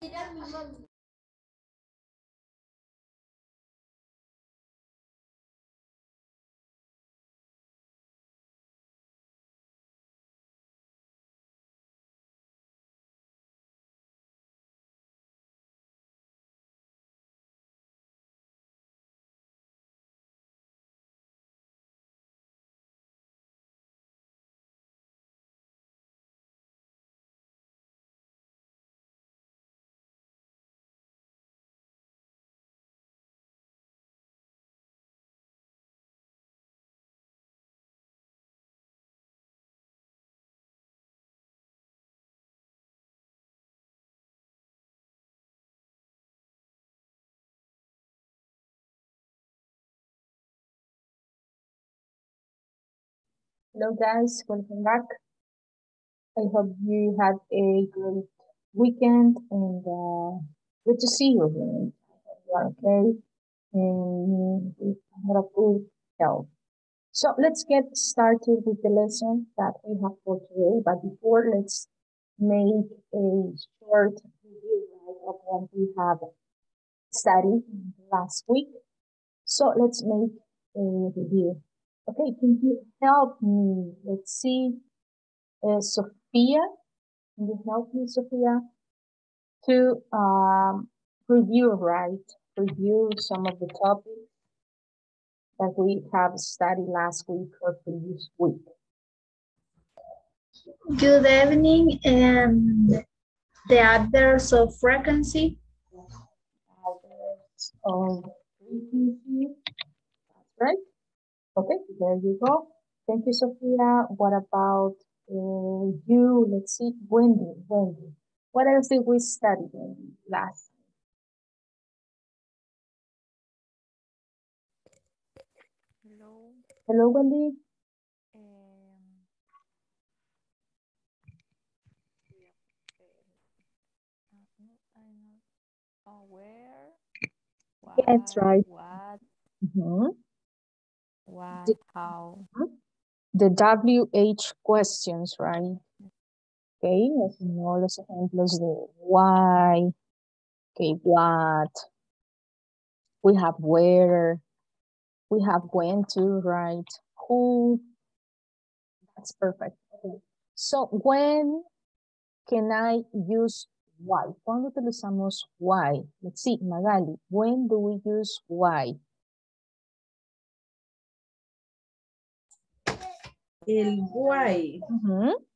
tirar mi mano. Hello guys, welcome back. I hope you had a great weekend and uh, good to see you again. You are okay and with a good health. So let's get started with the lesson that we have for today. But before, let's make a short review of what we have studied last week. So let's make a review. Okay, can you help me? Let's see. Uh, Sophia, can you help me, Sophia, to um, review, right? Review some of the topics that we have studied last week or previous week. Good evening. Um, the adverbs of frequency. Adverbs of frequency. That's right. Okay, there you go. Thank you, Sophia. What about uh, you? Let's see, Wendy, Wendy. What else did we study last? Hello. Hello, Wendy. Um, yeah, uh, no, I know. Where? That's What, right. What? Mhm. What? Did- How? The WH questions, right? Okay, know, los ejemplos de why, okay, what, we have where, we have when to, right? Who, that's perfect. Okay. So, when can I use why? ¿Cuándo utilizamos why? Let's see, Magali, when do we use why? El Ujú.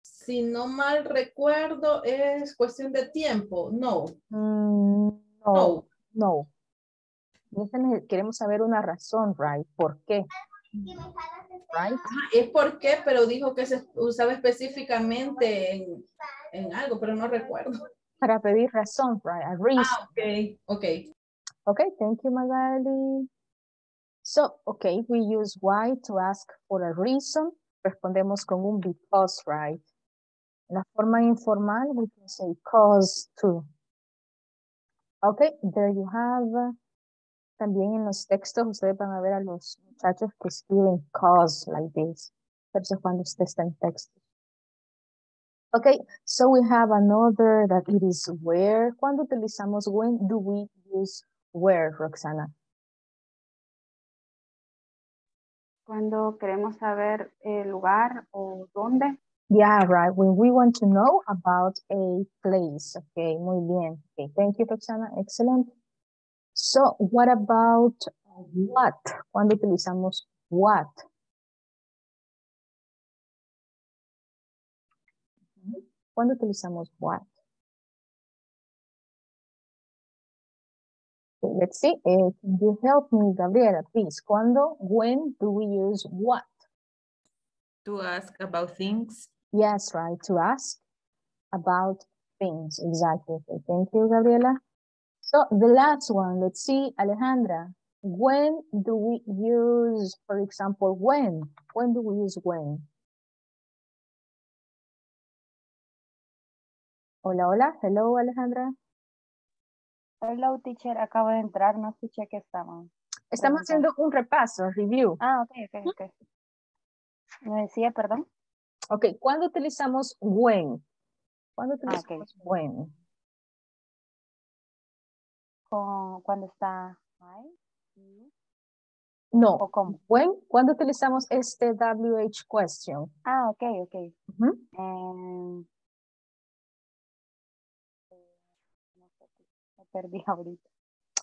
si no mal recuerdo, es cuestión de tiempo. No, Mm, no, no. no. Queremos saber una razón, right? ¿Por qué? Right? Ajá, es porque, pero dijo que se usaba específicamente en, en algo, pero no recuerdo. Para pedir razón, right? A reason. Ah, ok, ok. Okay, thank you, Magali. So, okay, we use why to ask for a reason. Respondemos con un because, right? En la forma informal, we can say cause to. Okay, there you have. Uh, también en los textos ustedes van a ver a los muchachos que escriben cause like this. Pero eso es cuando usted está en texto. Okay, so we have another that it is where. ¿Cuándo utilizamos when do we use where, Roxana? Cuando queremos saber el lugar o dónde, Yeah, right. When we want to know about a place. Okay, muy bien. Okay, thank you, Roxana. Excellent. So, what about what? ¿Cuándo utilizamos what? Ujú. ¿Cuándo utilizamos what? Let's see. Eh, can you help me, Gabriela, please? ¿Cuándo? When do we use what? to ask about things. Yes, right, to ask about things, exactly. Thank you, Gabriela. So the last one, let's see, Alejandra, when do we use, for example, when? When do we use when? Hola, hola, hello, Alejandra. Hello, teacher, acabo de entrar, no escuché que estaban. Estamos haciendo un repaso, review. Ah, ok, ok, ok. Me decía, perdón. Ok, ¿cuándo utilizamos when? ¿Cuándo ah, utilizamos when? Con, cuando está I? No. ¿O cómo? When, ¿Cuándo utilizamos este WH question? Ah, ok, ok. Perdí ahorita.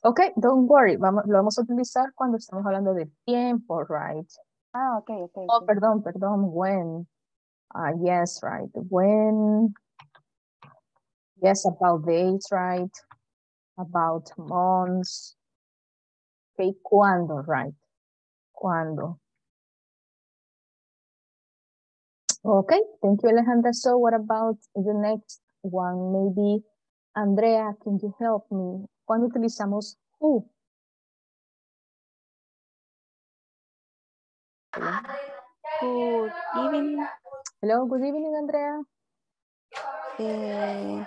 Ok, don't worry, vamos, lo vamos a utilizar cuando estamos hablando de tiempo, right? Ah, ok, ok. Oh, ok. perdón, perdón, when. Ah, yes, right, when. Yes, about dates, right? About months. Okay, cuándo, right? Cuándo. Okay, thank you, Alejandra. So what about the next one? Maybe, Andrea, can you help me? ¿Cuándo utilizamos who? Good evening. Hello, good evening, Andrea. Eh,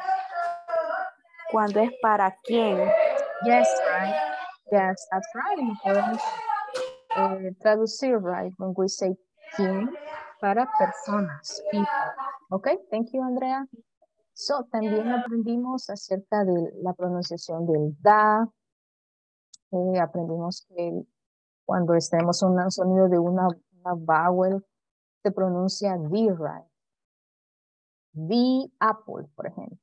cuando es para quién. Yes, right. Yes, that's right. Eh, traducir, right, when we say quién para personas, people. Okay, thank you, Andrea. So, también aprendimos acerca de la pronunciación del da. Eh, aprendimos que cuando en un sonido de una, una vowel, se pronuncia the, right? The apple, por ejemplo.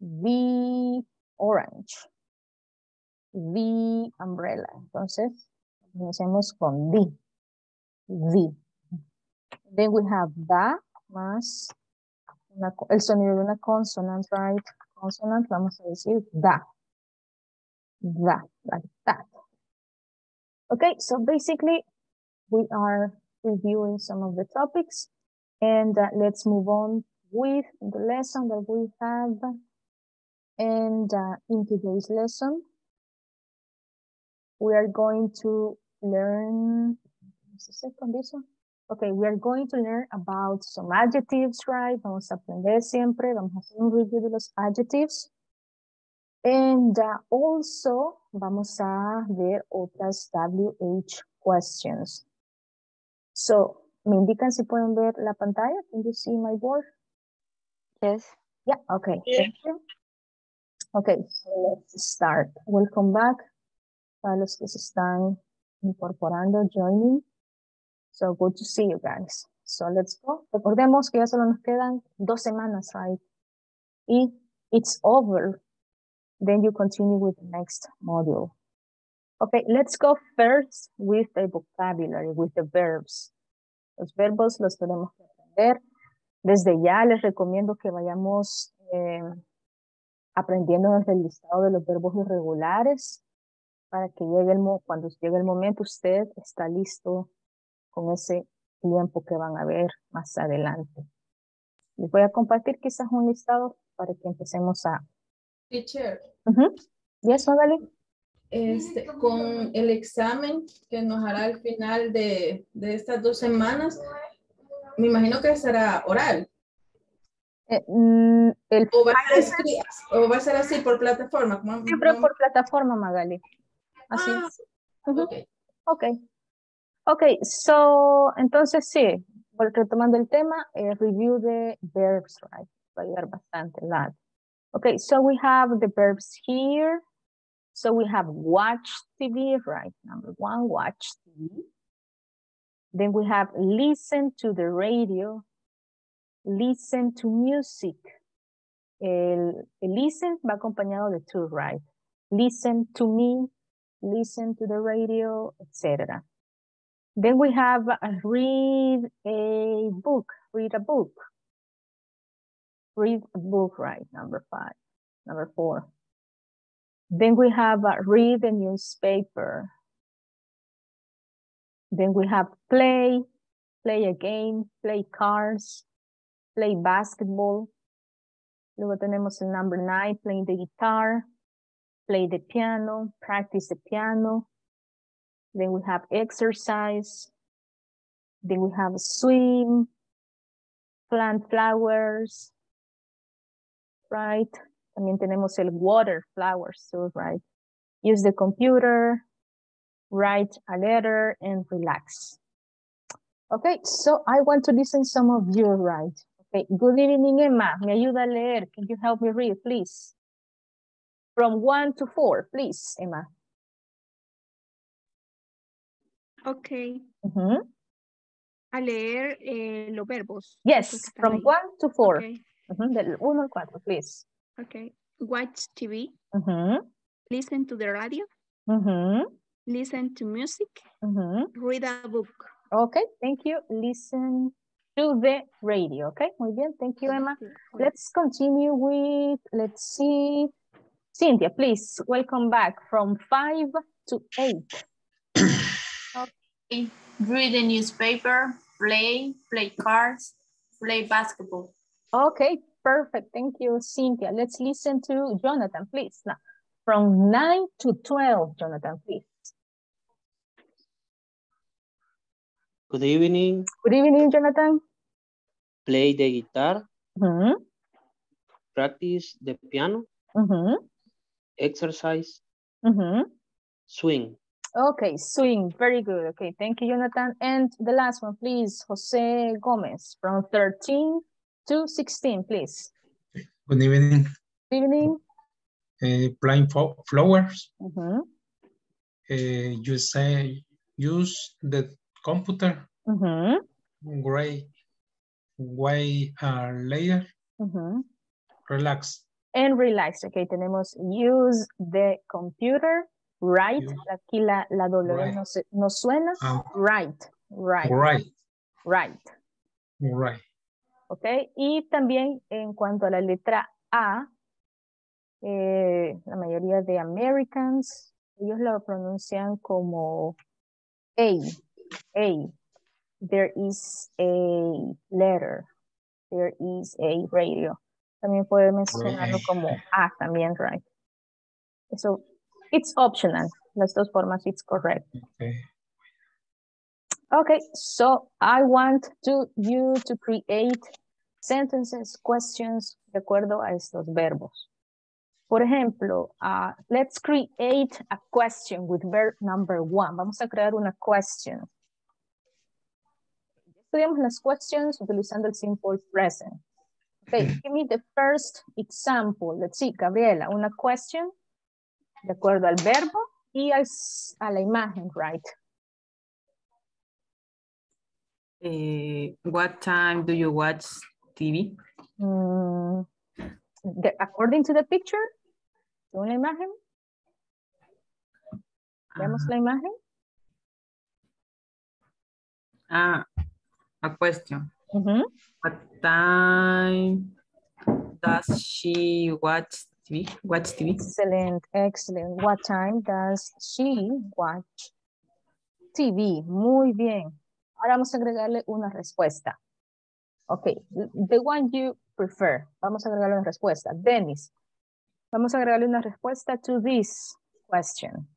The orange. The umbrella. Entonces, comencemos con the. The. Then we have the más una el sonido de una consonant, right? Consonant, vamos a decir da. Da, like that. Okay, so basically, we are reviewing some of the topics and uh, let's move on with the lesson that we have. And uh, in today's lesson, we are going to learn, second, this one. Okay, we are going to learn about some adjectives, right? Vamos a aprender siempre, vamos a hacer un review de los adjectives. And uh, also vamos a ver otras WH questions. So, me indican si pueden ver la pantalla. Can you see my board? Yes. Yeah, okay. Thank you. Okay, so let's start. Welcome back. Para los que se están incorporando, joining. So good to see you guys. So let's go. Recordemos que ya solo nos quedan dos semanas, right? Y it's over. Then you continue with the next module. Okay, let's go first with the vocabulary, with the verbs. Los verbos los tenemos que aprender. Desde ya les recomiendo que vayamos eh, aprendiendo desde el listado de los verbos irregulares para que llegue el cuando llegue el momento usted está listo con ese tiempo que van a ver más adelante. Les voy a compartir quizás un listado para que empecemos a... Teacher, Ujú. Yes, Magali? este, con el examen que nos hará al final de, de estas dos semanas, me imagino que será oral. Eh, mm, el O va, a ser escri- o va a ser así por plataforma. siempre por plataforma, Magali. Así Ah, es. Ujú. ok. Ok. Ok, so, entonces sí, retomando el tema, eh, review de verbs, right? Va a ayudar bastante, lot. Okay, so we have the verbs here. So we have watch TV, right? Number one, watch TV. Then we have listen to the radio, listen to music. El listen va acompañado de to, right? Listen to me, listen to the radio, etc. Then we have uh, read a book, read a book. Read a book, right? Number five, number four. Then we have uh, read the newspaper. Then we have play, play a game, play cards, play basketball. Luego tenemos el number nine, playing the guitar, play the piano, practice the piano. Then we have exercise. Then we have swim, plant flowers, right? También tenemos el water flowers too, right? Use the computer, write a letter, and relax. Okay, so I want to listen some of you, right? Okay, good evening, Emma. Me ayuda a leer. Can you help me read, please? From one to four, please, Emma. Ok. Ujú. A leer eh, los verbos. Yes, Los que están from ahí. one to four. Ok, Ujú, Del uno al cuatro, please. ok. Watch TV. Ujú, Listen to the radio. Listen to music. Read a book. Okay, thank you. Listen to the radio. Okay, muy bien. Thank you, Emma. Let's continue with, let's see. Cynthia, please, welcome back from five to eight. Read the newspaper, play, play cards, play basketball. Okay, perfect. Thank you, Cynthia. Let's listen to Jonathan, please. Now, from nine to 12, Jonathan, please. Good evening. Good evening, Jonathan. Play the guitar, Mhm, practice the piano, mhm, exercise, mhm. swing. Okay, swing. Very good. Okay, thank you, Jonathan. And the last one, please, Jose Gomez, from 13 to 16, please. Good evening. Good evening. Uh, fo- flowers. Mhm, Uh, you say use the computer. mhm, Gray. Way uh, layer. mhm. Relax. And relax. Okay, tenemos use the computer, right. Aquí la, la W Right. no, se- no suena. Um, Right, right, right. right. Right. ¿ok? Y también en cuanto a la letra A, eh, la mayoría de Americans, ellos lo pronuncian como A, A. There is a letter, there is a radio. También puede mencionarlo Right. como A también, right? So, it's optional. Las dos formas, it's correct. Okay. Okay, so I want to you to create sentences, questions de acuerdo a estos verbos. Por ejemplo, uh, let's create a question with verb number one. Vamos a crear una question. Estudiamos las questions utilizando el simple present. Okay, give me the first example. Let's see, Gabriela, una question de acuerdo al verbo y al a la imagen, right? Eh, what time do you watch TV? Mm, the- according to the picture, según la imagen, vemos Ah, la imagen. ah, a question. Ujú. What time does she watch TV? Watch TV? Excellent, excellent. What time does she watch TV? Muy bien. Ahora vamos a agregarle una respuesta. Ok, the one you prefer. Vamos a agregarle una respuesta. Dennis, vamos a agregarle una respuesta to this question.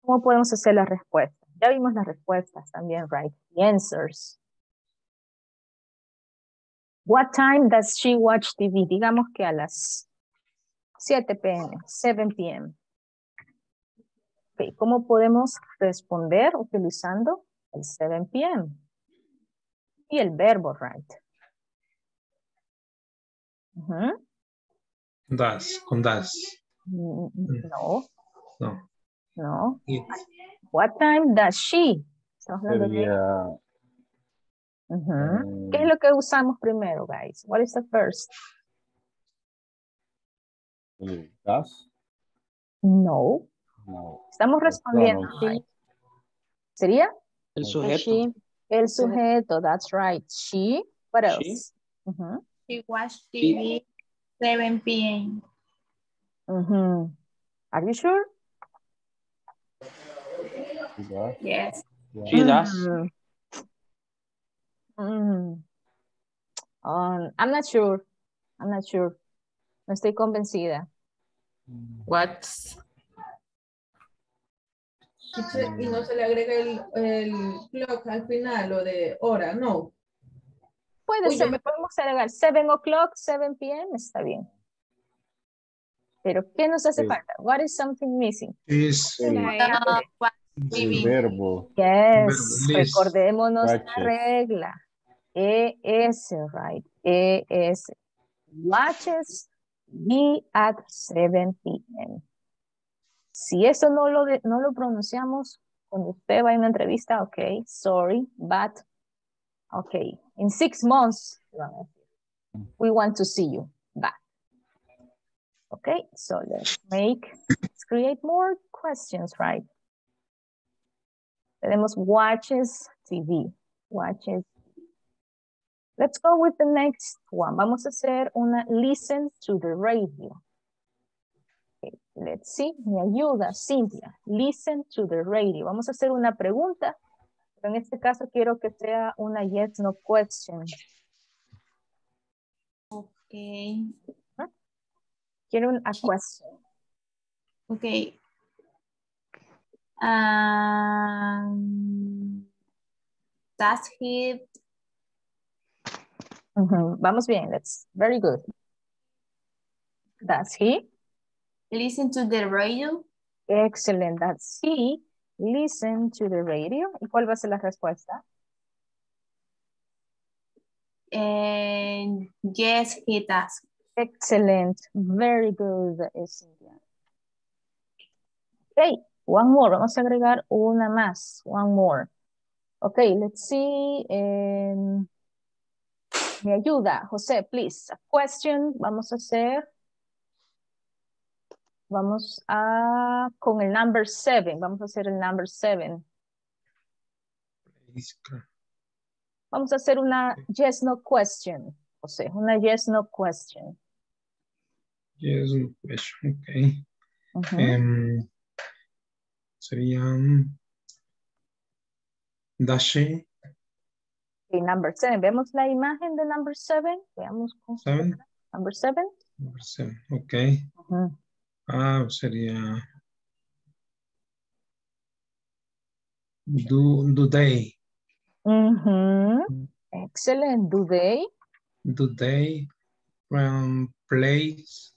¿Cómo podemos hacer la respuesta? Ya vimos las respuestas también, right? The answers. What time does she watch TV? Digamos que a las 7 p.m., 7 p.m. Ok, ¿Cómo podemos responder utilizando el 7 p.m.? Y el verbo, right? Das. Con das. Mm. No, No. no. It. What time does she? Estamos hablando de- Sería Ujú. ¿Qué es mm, lo que usamos primero, guys? What is the first? Gas. No. No. Estamos respondiendo. right? ¿Sería? El sujeto. She, El sujeto, that's right. She. What She. else? Ujú. She watched TV 7 p.m. Ujú. Are you sure? Yes. She does. Mm. Mm. Um, I'm not sure. I'm not sure. No estoy convencida. What's Y, se- y no se le agrega el, el clock al final o de hora, no. Puede Uy, ser, me- podemos agregar 7 o'clock, 7 p.m. Está bien. Pero, ¿qué nos hace Sí. falta? What is something missing? Is. El, verbo. Yes, recordémonos la regla. ES, right? ES. Watches, TV at 7 p.m. Si eso no lo, de- no lo pronunciamos cuando usted va a una entrevista, ok, sorry, but, ok, in six months, we want to see you back. Okay, so let's make, let's create more questions, right? Tenemos watches TV, watches. Let's go with the next one. Vamos a hacer una listen to the radio. Okay, let's see, me ayuda, Cintia. Listen to the radio. Vamos a hacer una pregunta, pero en este caso quiero que sea una yes, no question. Okay. Quiero un a question. Okay. Um, does he Vamos bien, that's very good. Does he? listen to the radio? Excellent, does he listen to the radio? ¿Y cuál va a ser la respuesta? And yes, he does. Excellent, very good, Cynthia. Okay, one more, vamos a agregar una más, one more. Okay, let's see. em, me ayuda, José, please. A question, vamos a hacer. Vamos a, con el number seven, vamos a hacer el number seven. Vamos a hacer una yes, no question, José, una yes, no question. Yes, no question. Okay. Ujú. Em, sería Okay, number seven, ¿vemos la imagen de number seven? Veamos seven? letra. Number seven. Number seven. Okay. Ujú. Ah, sería do do they Ujú. Excellent. Do they? do they um, place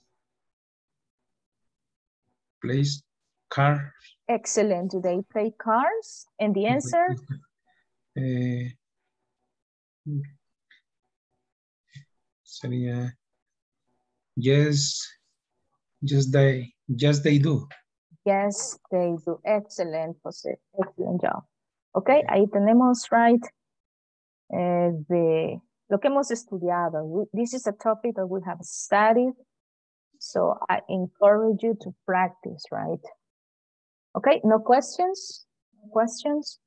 place car Excellent. Do they play cars? And the answer? Eh, sería yes yes they yes they do Yes, they do. Excellent. Excellent job. Ok, ahí tenemos, right, eh, de lo que hemos estudiado. This is a topic that we have studied. So I encourage you to practice, right? Okay, no questions? No Questions?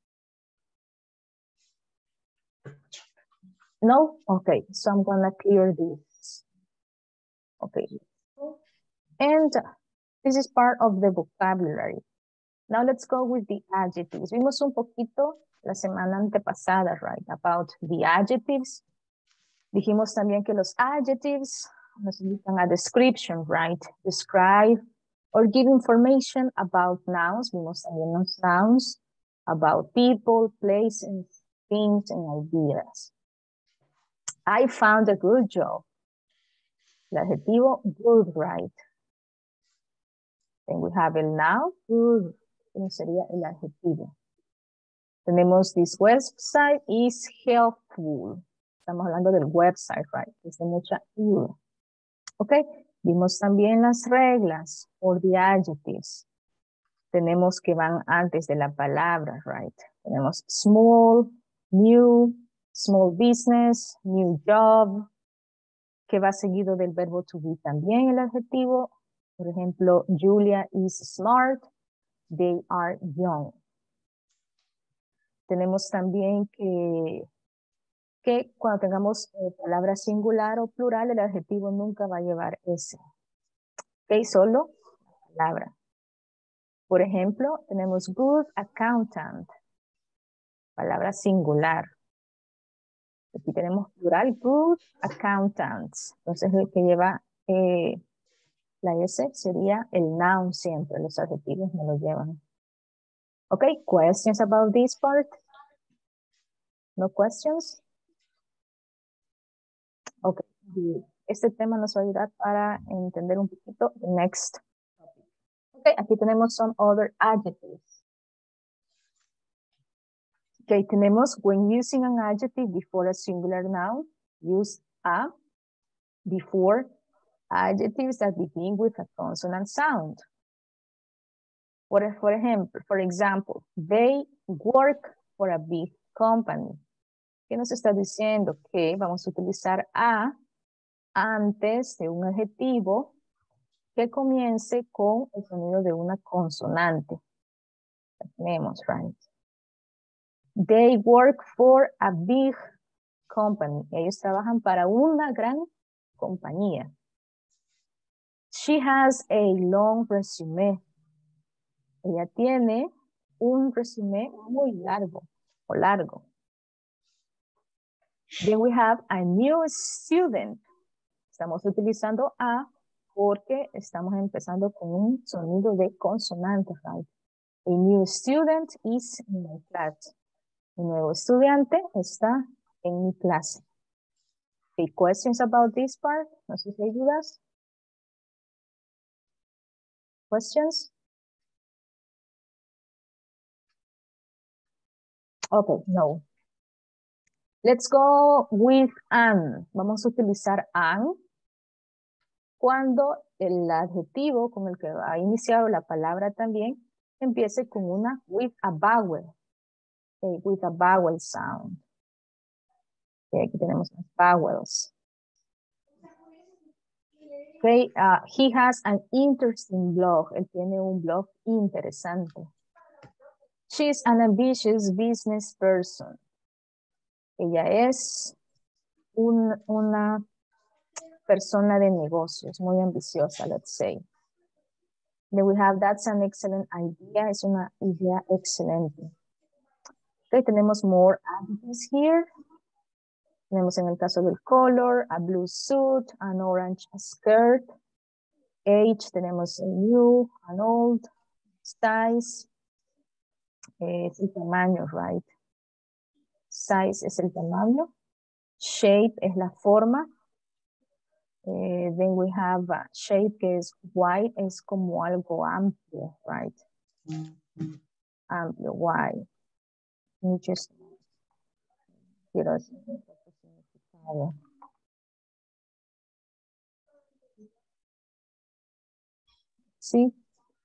No? Okay, so I'm gonna clear this. Okay. And this is part of the vocabulary. Now let's go with the adjectives. Vimos un poquito la semana antepasada, right, about the adjectives. Dijimos también que los adjectives necesitan a description, right? Describe or give information about nouns. Vimos también los nouns about people, places, things, and ideas. I found a good job. El adjetivo good, right? Then we have el noun, good. ¿Cómo sería el adjetivo? Tenemos this website is helpful. Estamos hablando del website, right? Es de mucha ayuda. Ok. Vimos también las reglas or the adjectives. Tenemos que van antes de la palabra, right? Tenemos small, new, small business, new job, que va seguido del verbo to be también el adjetivo. Por ejemplo, Julia is smart, they are young. Tenemos también que, cuando tengamos eh, palabra singular o plural, el adjetivo nunca va a llevar ese. Ok, solo la palabra. Por ejemplo, tenemos good accountant, palabra singular. Aquí tenemos plural, good accountants. Entonces, el que lleva eh, la S sería el noun siempre, los adjetivos no lo llevan. Okay, questions about this part? No questions? The- este tema nos va a ayudar para entender un poquito next. Okay, aquí tenemos some other adjectives. Okay, tenemos when using an adjective before a singular noun, use a before adjectives that begin with a consonant sound. For, for example, for example, they work for a big company. ¿Qué nos está diciendo? Que vamos a utilizar a antes de un adjetivo que comience con el sonido de una consonante. Tenemos, right? They work for a big company. Ellos trabajan para una gran compañía. She has a long resume. Ella tiene un resume muy largo o largo. Then we have a new student. Estamos utilizando a porque estamos empezando con un sonido de consonante, right? A new student is in my class. Un nuevo estudiante está en mi clase. Okay, questions about this part? No sé si hay dudas. Questions? Okay, no. Let's go with an. Vamos a utilizar an cuando el adjetivo con el que va a iniciar la palabra también empiece con una with a vowel. Okay, with a vowel sound. Okay, aquí tenemos las vowels. Okay, uh, he has an interesting blog. Él tiene un blog interesante. She's an ambitious business person. Ella es un, una persona de negocios, muy ambiciosa, let's say. Then we have, that's an excellent idea, es una idea excelente. Okay, tenemos more adjectives here. Tenemos en el caso del color, a blue suit, an orange skirt. Age, tenemos a new, an old, size. Es el tamaño, right? Size es el tamaño. Shape es la forma. Eh, then we have a shape que es wide, es como algo amplio, right? Amplio, wide. Significado. Sí.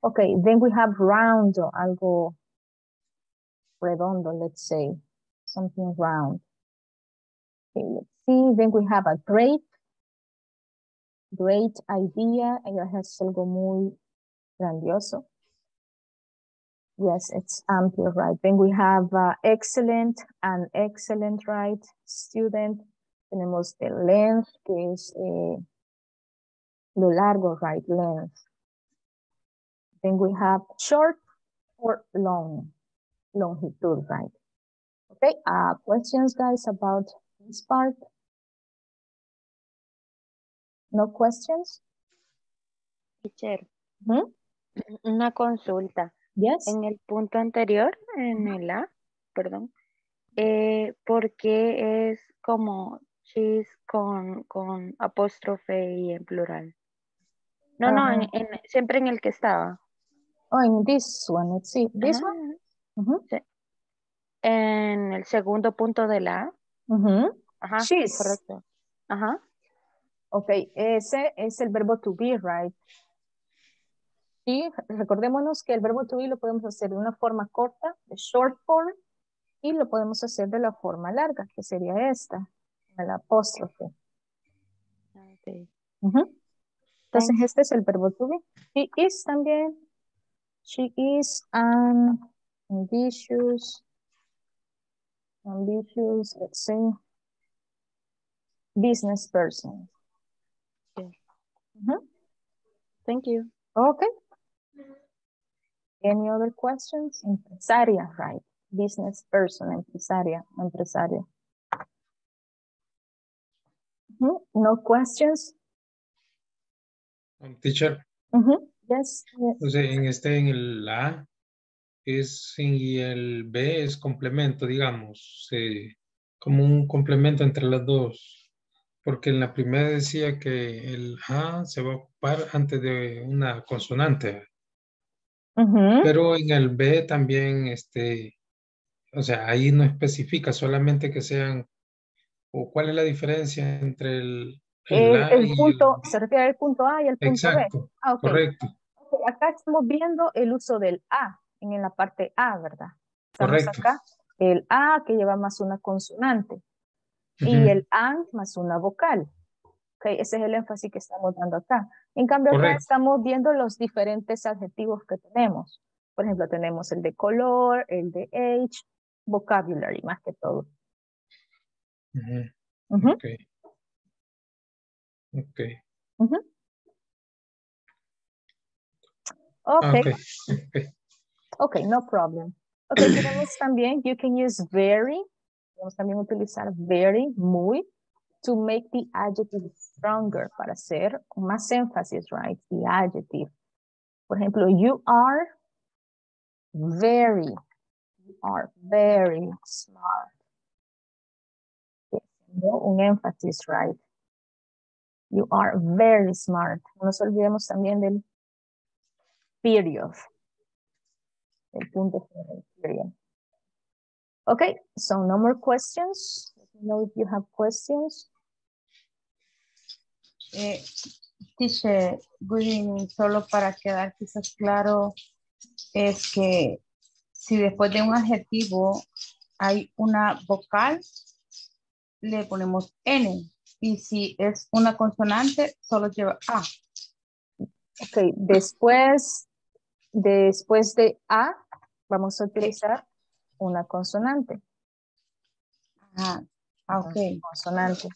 Okay, then we have round, algo redondo, let's say, something round. Okay, let's see. Then we have a great, great idea. Ella es algo muy grandioso. Yes, it's amplio, right? Then we have uh, excellent and excellent, right? Student. Tenemos the length, que es eh, lo largo, right? Length. Then we have short or long, longitude, right? Okay, uh, questions, guys, about this part? No questions? Teacher, Hmm? una consulta. Yes. En el punto anterior, en el A, perdón, eh, ¿por qué es como she's con, con apóstrofe y en plural? No, no, en, en- siempre en el que estaba. Oh, in this one, let's see. This one? Sí. En el segundo punto de la A. Ajá, She's. correcto. Ajá. Ok, ese es el verbo to be, right? Y recordémonos que el verbo to be lo podemos hacer de una forma corta, de short form, y lo podemos hacer de la forma larga, que sería esta, el apóstrofe. Ok. Ujú. Entonces, Thanks. este es el verbo to be. She is también. She is an ambitious, ambitious, let's say, business person. Yeah. Ujú. Thank you. Okay. Any other questions? Empresaria, right? Business person, empresaria, empresaria. Mhm. No questions? Um, teacher, Mhm. Yes. yes. sea, en este, en el A es y el B es complemento, digamos, eh, como un complemento entre las dos. Porque en la primera decía que el A se va a ocupar antes de una consonante. Pero en el B también, este, o sea, ahí no especifica solamente que sean, o cuál es la diferencia entre el El El, el y el- punto, se refiere al punto A y al punto B. Exacto, Ah, ok. correcto, Ok, Acá estamos viendo el uso del A en la parte A, ¿verdad? Estamos Correcto. acá. El A que lleva más una consonante y Ujú. el AN más una vocal. Ok, ese es el énfasis que estamos dando acá. En cambio, acá Correcto. estamos viendo los diferentes adjetivos que tenemos. Por ejemplo, tenemos el de color, el de age, vocabulary, más que todo. Ujú. Ujú, Ok. Ok. ujú. Ah, Ok, ok. ok. ok, no problem. Ok, tenemos también, you can use very, podemos también utilizar very, muy, to make the adjective stronger, para hacer más énfasis, right? The adjective. Por ejemplo, you are very, you are very smart. Haciendo Un énfasis, right? You are very smart. No nos olvidemos también del period. El punto final, period. Okay, so no more questions. Let me know if you have questions. Eh, teacher, good evening. Solo para quedar quizás claro, es que si después de un adjetivo hay una vocal, le ponemos N. Y si es una consonante, solo lleva A. Ok, después, después de A, vamos a utilizar una consonante. Ajá. Ah, ok. Consonante.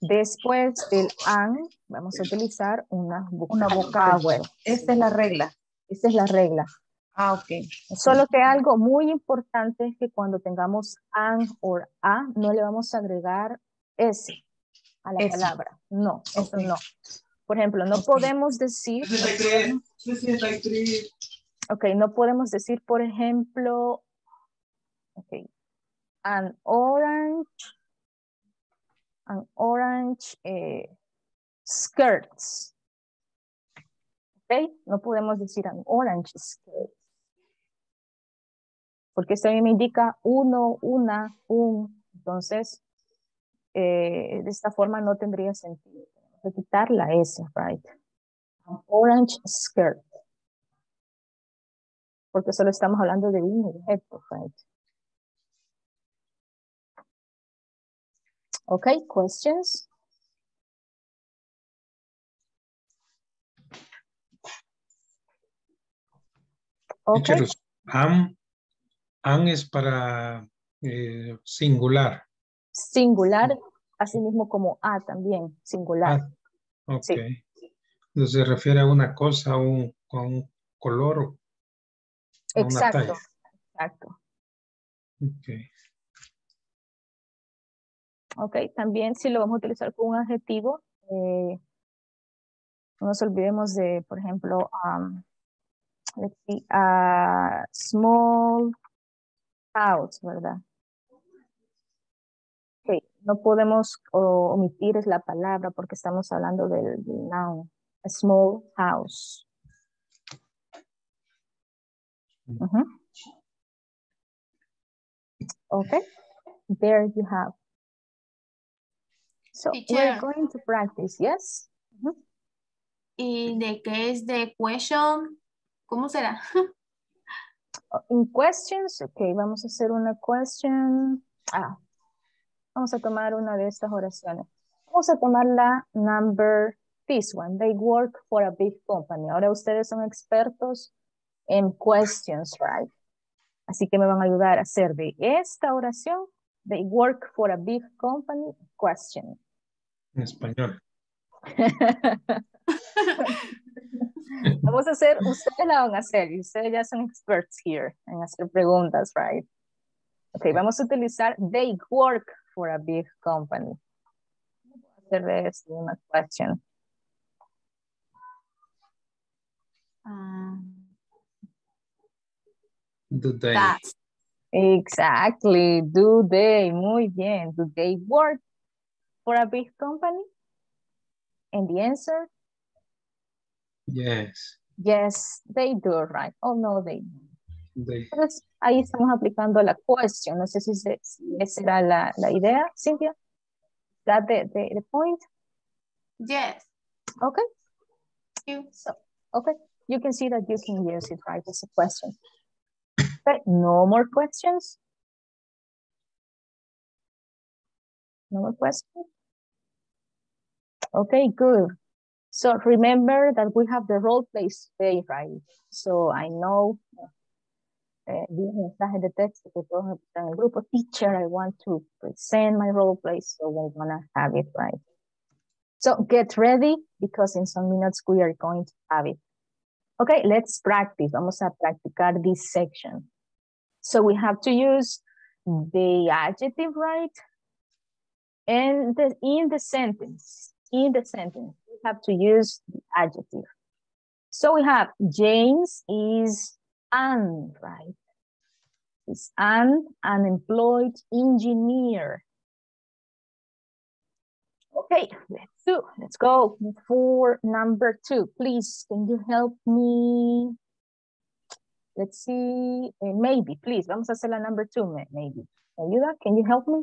Después del AN, vamos a utilizar una. Una vocal. vowel. Esta es la regla. Esta es la regla. Ah, ok. Solo que algo muy importante es que cuando tengamos an o a, no le vamos a agregar s a la S. palabra. No, eso no. Por ejemplo, no podemos decir, ok, no podemos decir, por ejemplo, ok, an orange, an orange eh, skirts. Ok, no podemos decir an orange skirt. Porque esto a me indica uno, una, un. Entonces, eh, de esta forma no tendría sentido. Tenemos que quitar la S, right? An orange skirt. Porque solo estamos hablando de un objeto, right? Okay, questions? Okay. Am, am es para eh, singular. Singular, así mismo como A también, singular. Ah, ok. Sí. Entonces se refiere a una cosa, a un, a un color a una Exacto, talla. exacto. Ok. Ok, también si lo vamos a utilizar con un adjetivo, eh, no nos olvidemos de, por ejemplo, um, let's see, a small house, ¿verdad? Ok, no podemos omitir la palabra porque estamos hablando del, del noun. A small house. Ujú. Okay, there you have. So we're going to practice, yes? Ujú. ¿Y de qué es de question? ¿Cómo será? In questions, ok, vamos a hacer una question. Ah, vamos a tomar una de estas oraciones. Vamos a tomar la number, this one. They work for a big company. Ahora ustedes son expertos en questions, right? Así que me van a ayudar a hacer de esta oración, they work for a big company, question. En español. Vamos a hacer, ustedes la van a hacer y ustedes ya son experts here en hacer preguntas, right? Ok, vamos a utilizar they work for a big company. Voy a hacer de esto una question. Ah, Do they? Exactly, do they, muy bien, do they work for a big company? And the answer, Yes. yes, they do, right? Oh, no, they. Entonces, ahí estamos aplicando la question. No sé si, se- si esa era la, la idea, Cynthia. That the, the, the point? Yes. Okay. You. So, okay. You can see that you can use it, right, as a question. Okay, no more questions? No more questions? Okay, good. So remember that we have the role play today, right? So I know eh, vi un mensaje de texto que todos grupo. Teacher, I want to present my role play, so we're gonna have it, right? So get ready because in some minutes we are going to have it. Okay, let's practice. Vamos a practicar this section. So we have to use the adjective, right? And the, in the sentence, in the sentence, we have to use the adjective. So we have James is an, right? Is an unemployed engineer. Okay, let's do, let's go for number two. Please, can you help me? Let's see, maybe, please, vamos a hacer la number two, maybe. ¿Me ayuda? Can you help me?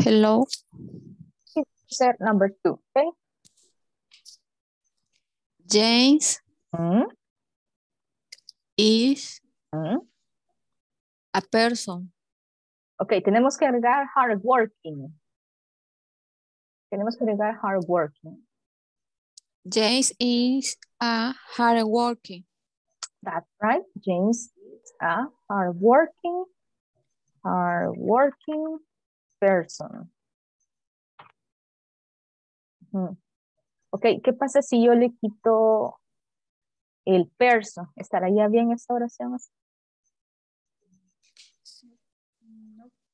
Hello, Ser number two, okay? James Mm, is mm. a person. Ok, tenemos que agregar hardworking. Tenemos que agregar hardworking. James is a hardworking. That's right. James is a hardworking, hardworking person. Ujú. Ok, ¿qué pasa si yo le quito el person? ¿Estaría bien esta oración?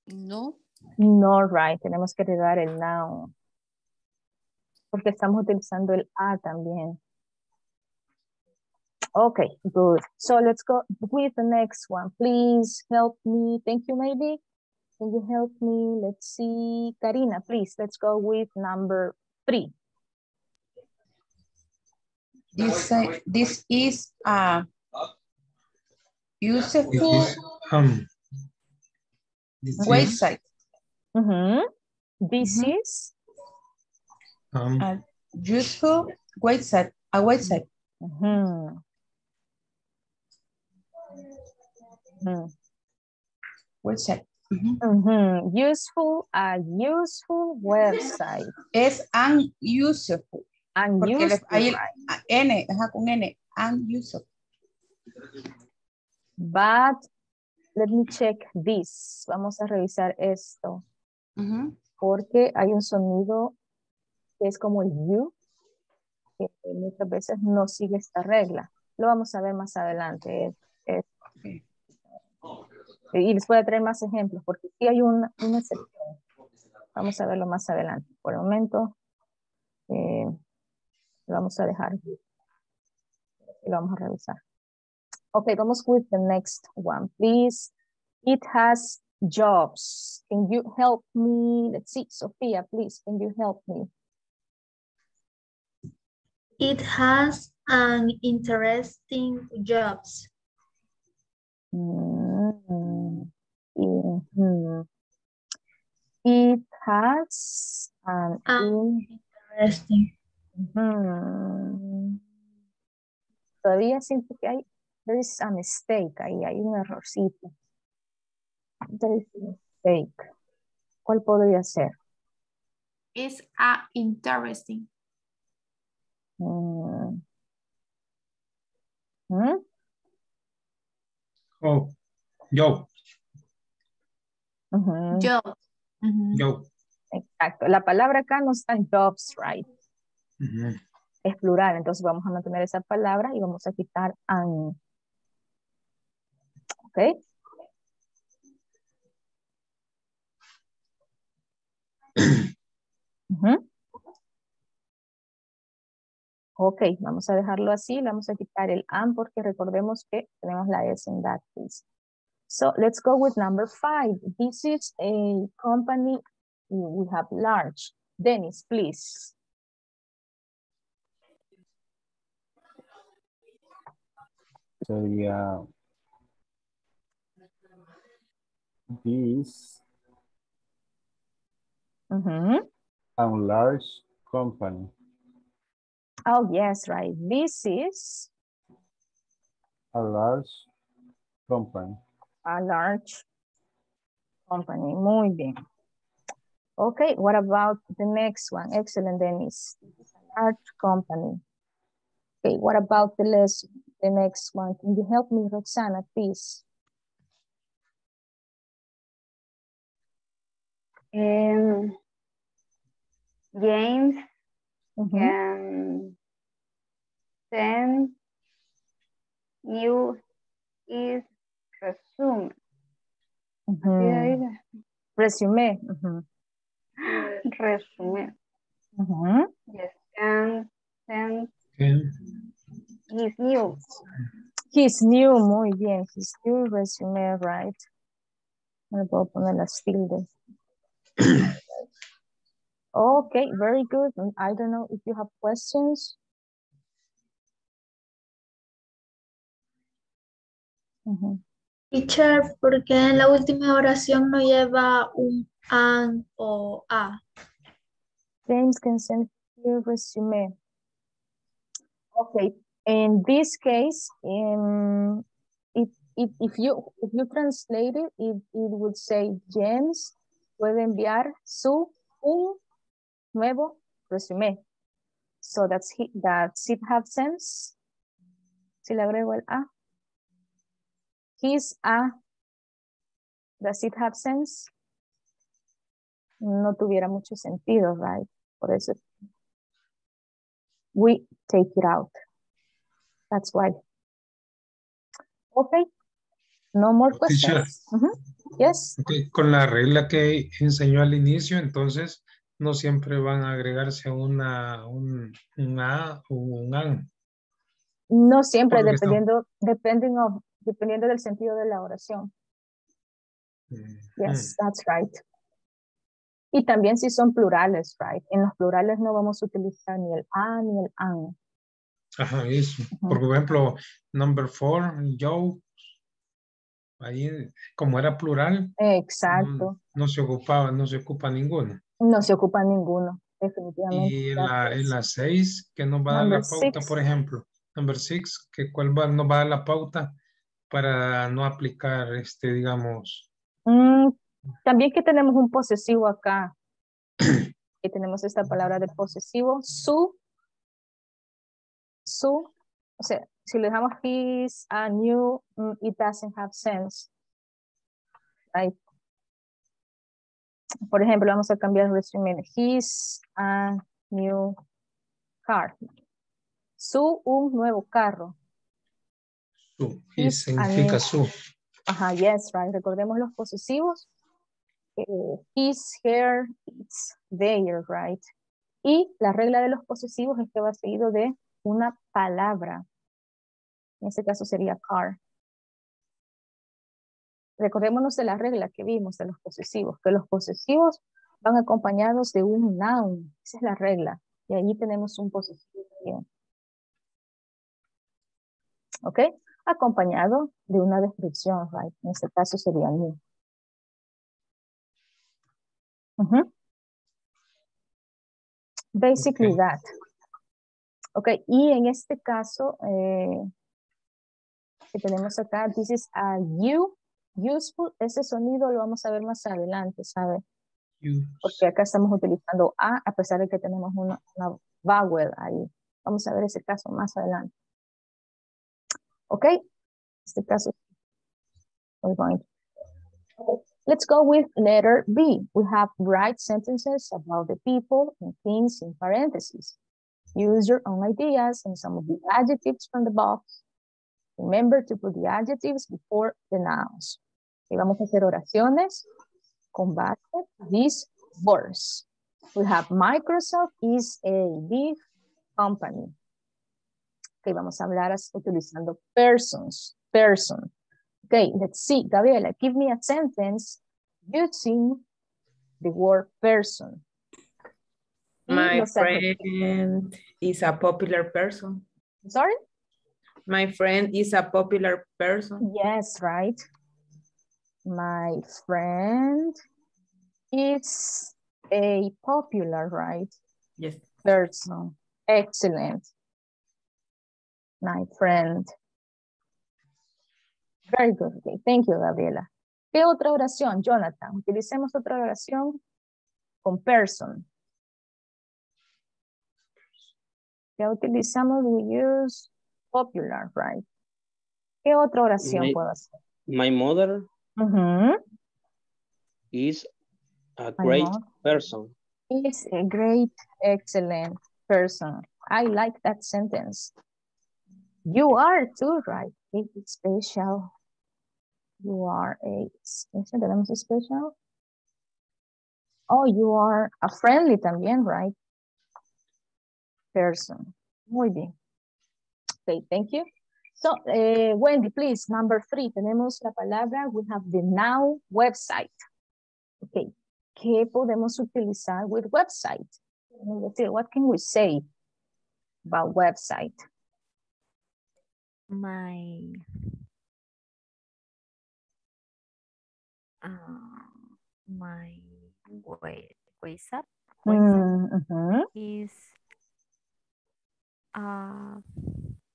No, No, right. Tenemos que agregar el noun. Porque estamos utilizando el a también. Okay, good. So let's go with the next one. Please help me. Thank you, maybe. Can you help me? Let's see. Karina, please, let's go with number three. This, uh, this is a This useful is, um, this is, website. Mhm. This is um, A useful website. A website. mhm. Mhm. Website. Useful, a useful website. Es unuseful. And Porque le- useful, ahí el- right? a- N, ajá, con N. Unuseful. But let me check this. Vamos a revisar esto. Porque hay un sonido que es como el you, que muchas veces no sigue esta regla. Lo vamos a ver más adelante. es- es- Y les voy a traer más ejemplos, porque sí hay una, una excepción. Vamos a verlo más adelante. Por el momento, eh, lo vamos a dejar. Y lo vamos a revisar. Okay, vamos with the next one, please. It has jobs. Can you help me? Let's see, Sophia, please, can you help me? It has an interesting jobs. Mm, mhm. It has an in- Interesting. Ujú. Todavía siento que hay, there is a mistake ahí, hay un errorcito. There is a mistake. ¿Cuál podría ser? It's a interesting. Mm. ¿Mm? oh, yo, Job. Yo. Exacto. La palabra acá no está en jobs, right? Es plural, entonces vamos a mantener esa palabra y vamos a quitar an. ¿Ok? Ok, vamos a dejarlo así, le vamos a quitar el an porque recordemos que tenemos la S en that case. So let's go with number five. This is a company we have large. Dennis, please. Sería This mm -hmm. a large company. Oh, yes, right. This is A large company. A large company. Muy bien. Okay, what about the next one? Excellent, Dennis. Large company. Okay, what about the lesson? The next one. Can you help me, Roxana, please? Um, James Mhm. can send you his resume. Ujú. Resume. Ujú. Resume. Ujú. Yes, can send Okay. his new. He's new, muy bien. His new resume, right? Me le puedo poner las tildes. Okay, very good. I don't know if you have questions. Ujú. Teacher, ¿por qué en la última oración no lleva un an o a? James can send your resume. Okay, in this case, um, if, you if you translate it, it, it would say James puede enviar su un nuevo resume. So that's he, that's it have sense. Si le agrego el a. His a. Does it have sense? No tuviera mucho sentido, right? Por eso. We take it out. That's why. Okay. No more questions. Mhm. Yes. Ok, Con la regla que enseñó al inicio, entonces no siempre van a agregarse una, un, un A o un AN. No siempre, dependiendo, depending of, dependiendo del sentido de la oración. Yes, that's right. Y también si son plurales, right? En los plurales no vamos a utilizar ni el a ni el an. Ajá, eso. Por ejemplo, number four, Joe, ahí como era plural, Exacto. no se ocupaba, no se ocupa ninguno. No se ocupa ninguno, definitivamente. Y en la, en la seis, que nos va a dar la pauta, six. por ejemplo, number six, que cuál va, nos va a dar la pauta para no aplicar, este, digamos, Mm, también que tenemos un posesivo acá. que tenemos esta palabra de posesivo, su, su, o sea, si le dejamos his, a new, mm, it doesn't have sense. Right? Por ejemplo, vamos a cambiar el resumen. His a new car. Su un nuevo carro. Su, His significa and- su. Ajá, yes, right. Recordemos los posesivos. Eh, his, her, its, their, right. Y la regla de los posesivos es que va seguido de una palabra. En este caso sería car. Recordémonos de la regla que vimos de los posesivos, que los posesivos van acompañados de un noun. Esa es la regla. Y allí tenemos un posesivo también. ¿Ok? Acompañado de una descripción, right? En este caso sería me. Basically that. Ok, y en este caso, eh, que tenemos acá, this is a you, useful, ese sonido lo vamos a ver más adelante, ¿sabe? Porque acá estamos utilizando a, a pesar de que tenemos una, una vowel ahí. Vamos a ver ese caso más adelante. Ok, este caso, we're going Let's go with letter B. We have write sentences about the people and things in parentheses. Use your own ideas and some of the adjectives from the box. Remember to put the adjectives before the nouns. Y vamos a hacer oraciones con base these words. We have Microsoft is a big company. Vamos a hablar utilizando persons, person. Okay, let's see. Gabriela, give me a sentence using the word person. My friend is a popular person. Sorry? My friend is a popular person. Yes, right. My friend is a popular, right? Yes. Person. Excellent. My friend. Very good. Thank you, Gabriela. ¿Qué otra oración, Jonathan? Utilicemos otra oración con person. Ya utilizamos, we use popular, right? ¿Qué otra oración My- puedo hacer? My mother is a great person. is a great, excellent person. I like that sentence. You are too, right? A special. You are a special. ¿Tenemos special? Oh, you are a friendly también, right? Person. Muy bien. Okay, thank you. So, eh, Wendy, please, number three, tenemos la palabra, we have the now website. Okay, ¿qué podemos utilizar with website? What can we say about website? My um, my WhatsApp WhatsApp Mm, is uh,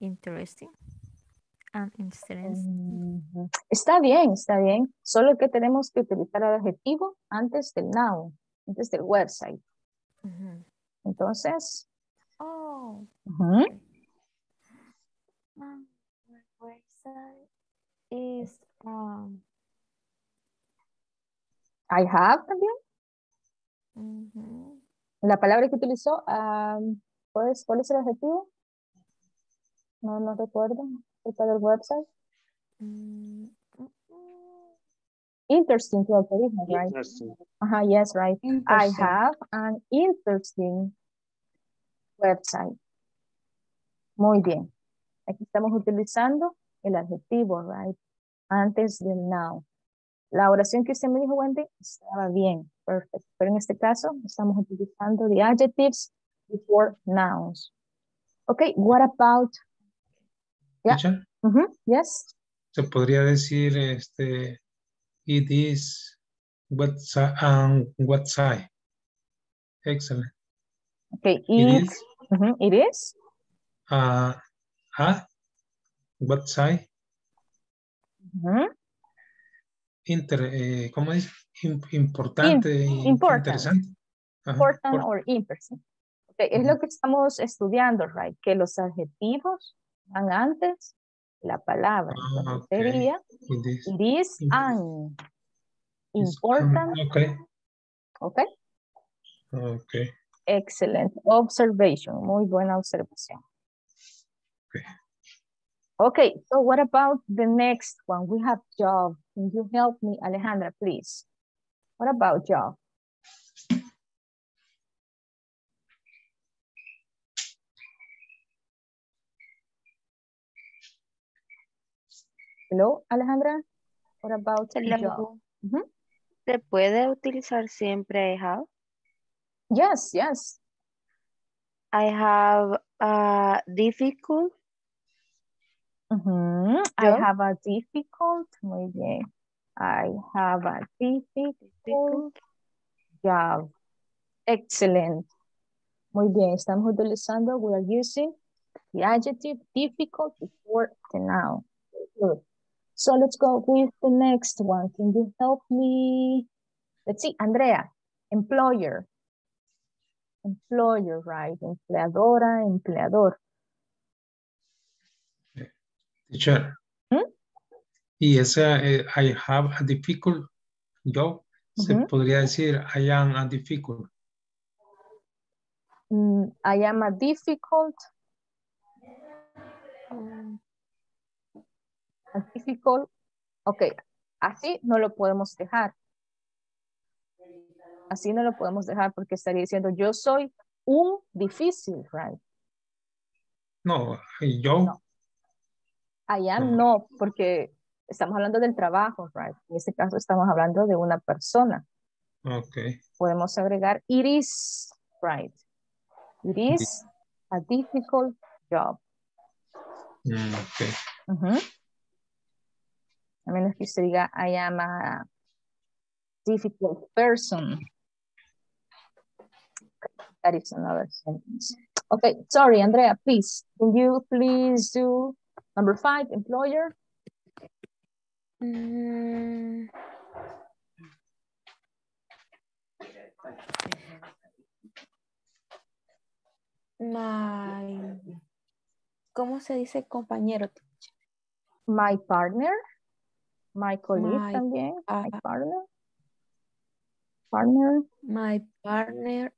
interesting and interesting. Está bien, está bien. Solo que tenemos que utilizar el adjetivo antes del now, antes del website. Entonces, Oh, website is um, I have también. La palabra que utilizó, am, ¿cuál es, ¿cuál es el adjetivo? No, no recuerdo. Acerca del website. mm, mm, mm. Interesting, creo que dijo, right? Interesting. Ajá, yes, right. I have an interesting website. Muy bien. Aquí estamos utilizando el adjetivo, right? Antes del now. La oración que usted me dijo, Wendy, estaba bien, perfecto. Pero en este caso, estamos utilizando the adjectives before nouns. Okay, what about, Yeah. Yes, se podría decir este it is website and website. Excellent. okay, It it, is mhm, it is, uh, a website mhm, inter, eh, ¿cómo dice? Im- importante important. interesante. Ajá, important por- or interesting. Okay, es lo que estamos estudiando, right? Que los adjetivos van antes de la palabra. Ah, Entonces ok. sería, It is. it is an important, Okay, okay? okay. Excellent observation. Muy buena observación. Okay. Okay, so what about the next one? We have job. Can you help me, Alejandra, please? What about job? Hello, Alejandra? What about job? Hello. Mhm. ¿Se puede utilizar siempre I have? Yes, yes. I have a difficult Mhm. I have a difficult, muy bien. I have a difficult difficult job. Excellent. Muy bien, estamos utilizando, we are using the adjective difficult before the noun. Good. So let's go with the next one. Can you help me? Let's see, Andrea, employer. Employer, right? Empleadora, empleador. Teacher. ¿Mm? Y esa, eh, I have a difficult job, se podría decir I am a difficult. Mm, I am a difficult, um, a difficult. Ok, así no lo podemos dejar. Así no lo podemos dejar porque estaría diciendo yo soy un difícil, right? No, yo, No. I am no, porque estamos hablando del trabajo, right? En este caso estamos hablando de una persona. ok. Podemos agregar it is, right? It is a difficult job. Mm, ok. Ujú. A menos que usted diga, I am a difficult person. That is another sentence. Okay, sorry, Andrea, please. Can you please do number five, employer? Mm, my, ¿cómo se dice compañero? My partner, my colleague My- también, my partner. Partner. My partner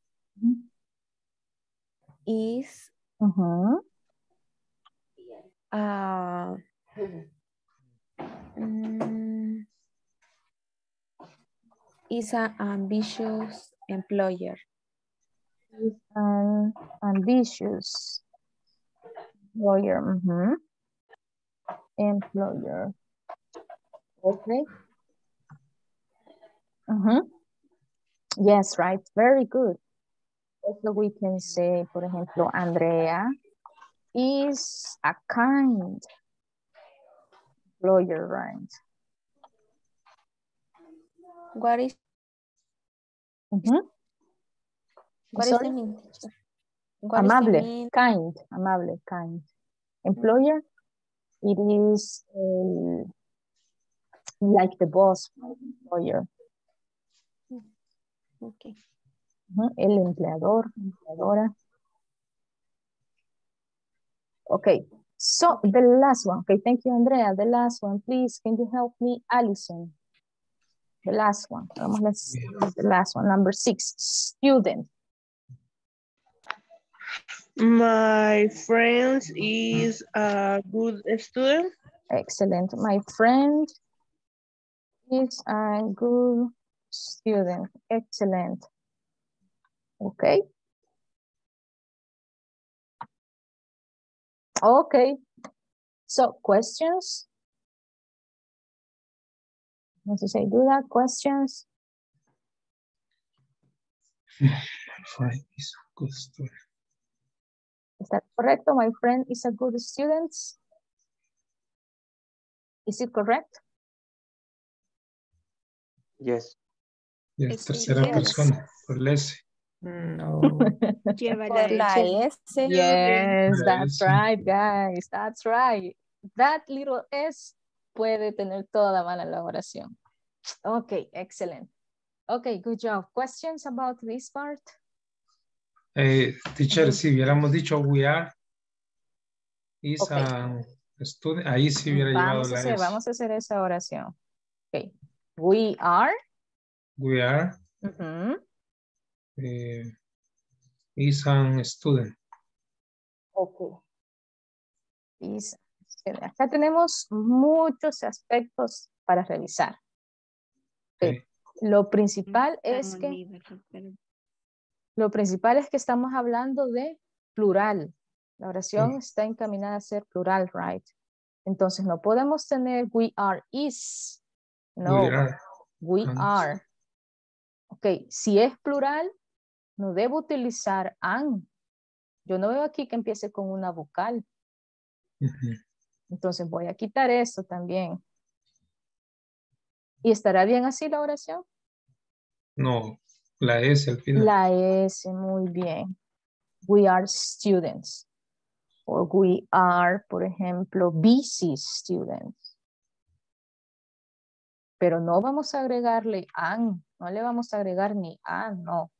is Ujú. Uh, mm, is an ambitious employer. Is an ambitious employer. mhm. Employer. Okay. Mhm. Yes, right. Very good. Also, we can say, por ejemplo, Andrea is a kind employer, right? What is Mhm. what is the mean? What amable, mean? kind, amable, kind. Employer, it is eh, like the boss, employer. Okay. Ujú, El empleador, empleadora. Okay, so the last one. Okay, thank you, Andrea. The last one, please. Can you help me, Allison? The last one. Let's the last one. Number six, student. My friend is a good student. Excellent. My friend is a good student. Excellent. Okay. Okay. So questions? No sé si do that. Questions? Friend is a good student. Is that correcto? My friend is a good student. Is it correct? Yes. Y es Es tercera yes. persona, por el S. No. Lleva Por la. S. Yes, that's right, guys. That's right. That little S puede tener toda mala elaboración. Okay, excellent. Okay, good job. Questions about this part? Eh, teacher, si hubiéramos dicho we are, is Ok. a student, ahí sí hubiera Vamos llevado a la hacer, S. vamos a hacer esa oración. Okay. We are. We are eh, is an student. Okay. Is- Acá tenemos muchos aspectos para revisar. Ok, Ok. Lo principal es que Lo principal es que estamos hablando de plural. La oración Sí. está encaminada a ser plural, right? Entonces no podemos tener we are is. No, We are. we are. Ok, si es plural, no debo utilizar an. Yo no veo aquí que empiece con una vocal. Entonces voy a quitar esto también. ¿Y estará bien así la oración? No, la S al final. La S, muy bien. We are students. O we are, por ejemplo, busy students. Pero no vamos a agregarle an, no le vamos a agregar ni an, no.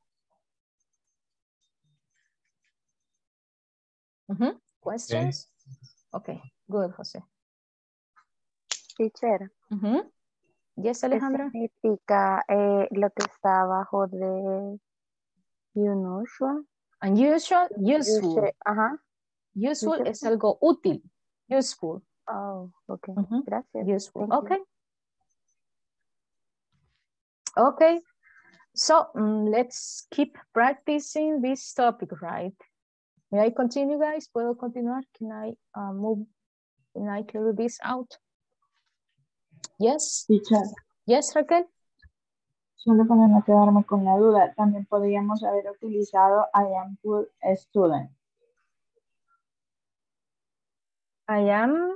Ujú, Questions? Okay, good, José. Teacher, Ujú. Yes, ¿qué Alejandra. significa eh, lo que está abajo de unusual? Unusual, useful. Use- Ajá. Useful es useful. algo útil. Useful. Oh, ok. Ujú. Gracias. Useful. Thank you. Okay. Okay. So mm, let's keep practicing this topic, right? May I continue, guys? ¿Puedo continuar? Can I uh, move? Can I clear this out? Yes. Teacher, Yes, Raquel. solo para no quedarme con la duda, también podríamos haber utilizado I am good student. I am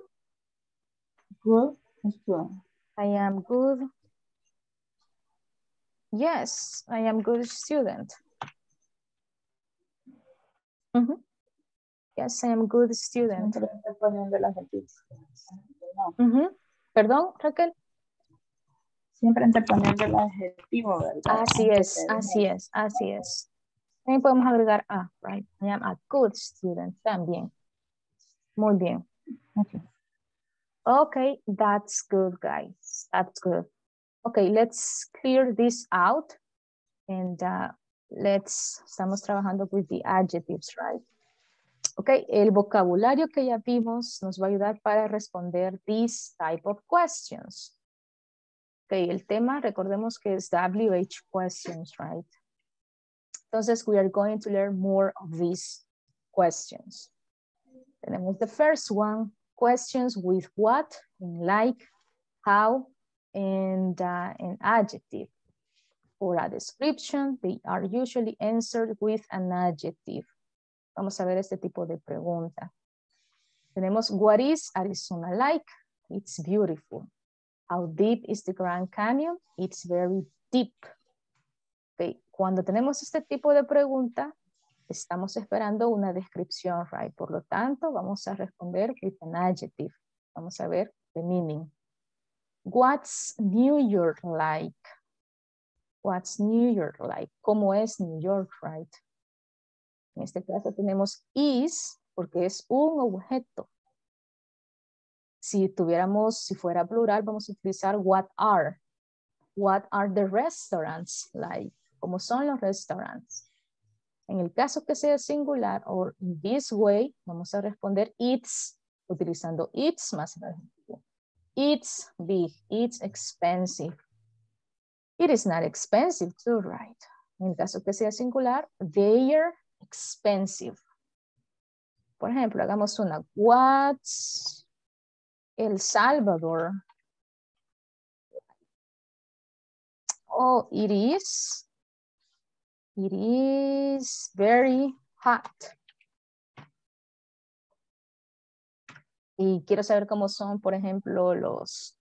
Good student. I am good. Yes, I am good student. Ujú. Yes, I am a good student. Ujú. Perdón, Raquel. Siempre anteponiendo el adjetivo, ¿verdad? Así es, así es, así es. También podemos agregar a, right? I am a good student también. Muy bien. Okay. Okay, that's good, guys. That's good. Okay, let's clear this out. And uh, let's, estamos trabajando with the adjectives, right? Okay, el vocabulario que ya vimos nos va a ayudar para responder these type of questions. Okay, el tema, recordemos que es WH questions, right? Entonces, we are going to learn more of these questions. Tenemos the first one, questions with what, like, how, and uh, an adjective. For a description, they are usually answered with an adjective. Vamos a ver este tipo de pregunta. Tenemos, what is Arizona like? It's beautiful. How deep is the Grand Canyon? It's very deep. Cuando tenemos este tipo de pregunta, estamos esperando una descripción, right? Por lo tanto, vamos a responder with an adjective. Vamos a ver the meaning. What's New York like? What's New York like? ¿Cómo es New York, right? En este caso tenemos is porque es un objeto. Si tuviéramos, si fuera plural, vamos a utilizar what are. What are the restaurants like? ¿Cómo son los restaurantes? En el caso que sea singular or in this way, vamos a responder it's utilizando it's más. It's big, it's expensive. It is not expensive too, right? En el caso que sea singular, they are expensive. Por ejemplo, hagamos una. What's El Salvador? Oh, it is. It is very hot. Y quiero saber cómo son, por ejemplo, los,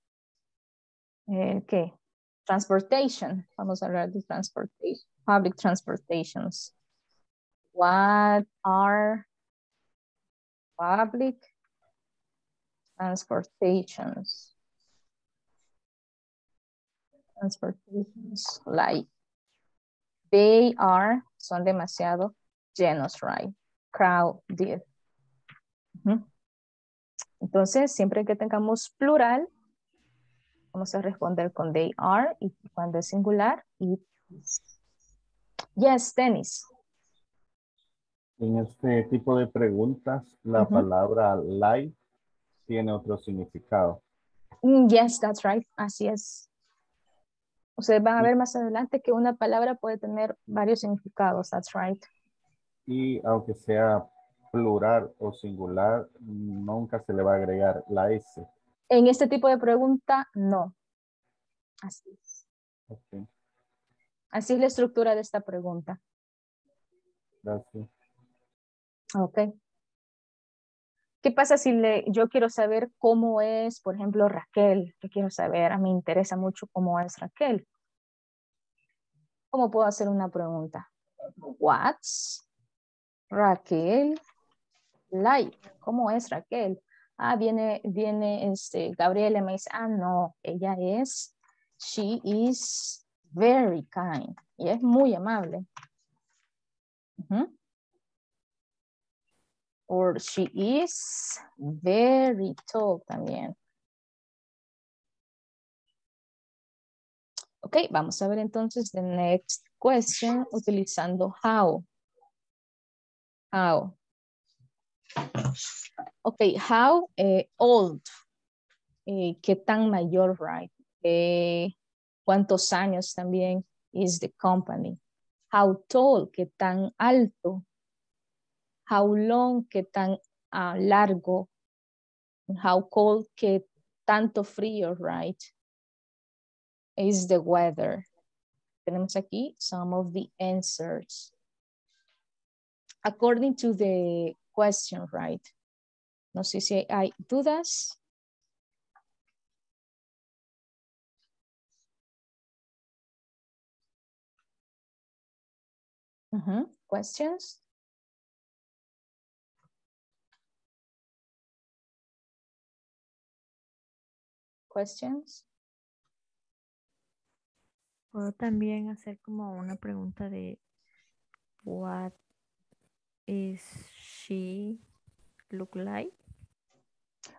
eh, ¿qué? Transportation. Vamos a hablar de transportation, public transportations. What are public transportations? Transportations like they are, son demasiado llenos, right? Crowded. Entonces, siempre que tengamos plural, vamos a responder con they are y cuando es singular, it is. Yes, Dennis. En este tipo de preguntas, la palabra like tiene otro significado. Mm, Yes, that's right. Así es. Ustedes van a ver más adelante que una palabra puede tener varios significados. That's right. Y aunque sea plural o singular, nunca se le va a agregar la S. En este tipo de pregunta, no. Así es. Ok, Así es la estructura de esta pregunta. gracias. Ok. ¿Qué pasa si le, yo quiero saber cómo es, por ejemplo, Raquel? Yo quiero saber, me interesa mucho cómo es Raquel. ¿Cómo puedo hacer una pregunta? What's Raquel like? ¿Cómo es Raquel? Ah, viene, viene este, Gabriela y me dice, ah, no, ella es, she is very kind. Y es muy amable. Ujú. Or she is very tall también. Ok, vamos a ver entonces the next question utilizando how. How. Ok, how eh, old. Eh, ¿Qué tan mayor, right? Eh, ¿Cuántos años también is the company? How tall, ¿qué tan alto? how long, qué tan uh, largo, how cold, qué tanto frío, right? Is the weather. Tenemos aquí some of the answers. According to the question, right? No sé si hay dudas. Uh -huh. Questions? Questions? Puedo también hacer como una pregunta de what is she look like?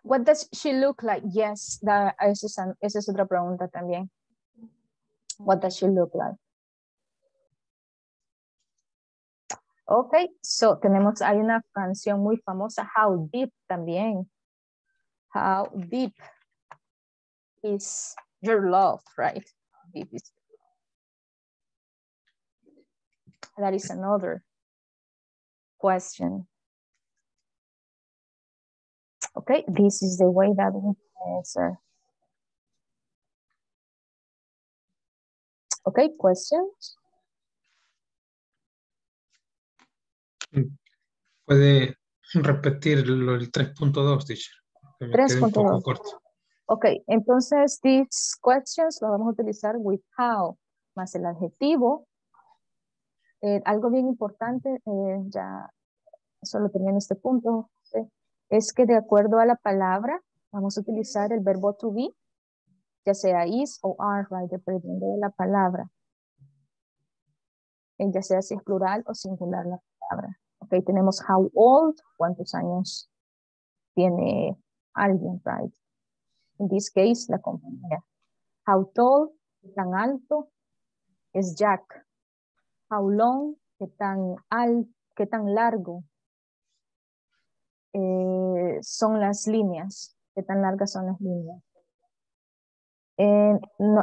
What does she look like? Yes, that, esa, es, esa es otra pregunta también. What does she look like? Ok, so tenemos, hay una canción muy famosa, How Deep también. How deep is your love, right? That is another question. Okay, this is the way that we answer. Okay, questions? Puede repetir el 3.2, teacher. que me quedé un poco 3.2. Ok, entonces these questions lo vamos a utilizar with how más el adjetivo. Eh, algo bien importante, eh, ya solo termino este punto, es que de acuerdo a la palabra vamos a utilizar el verbo to be, ya sea is o are, right, dependiendo de la palabra. Eh, ya sea si es plural o singular la palabra. Ok, tenemos how old, cuántos años tiene alguien, right? In this case, la compañía. How tall, qué tan alto es Jack. How long, qué tan al, qué tan largo eh, son las líneas, qué tan largas son las líneas.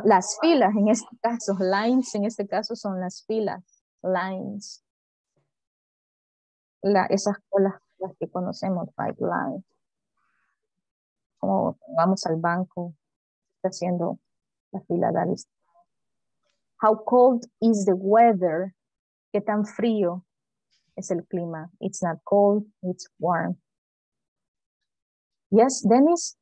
Las filas, en este caso, lines, en este caso son las filas, lines. La, esas colas las que conocemos, right, lines. Como vamos al banco, está haciendo la fila de lista. How cold is the weather? ¿Qué tan frío es el clima? It's not cold, it's warm. Yes, Dennis?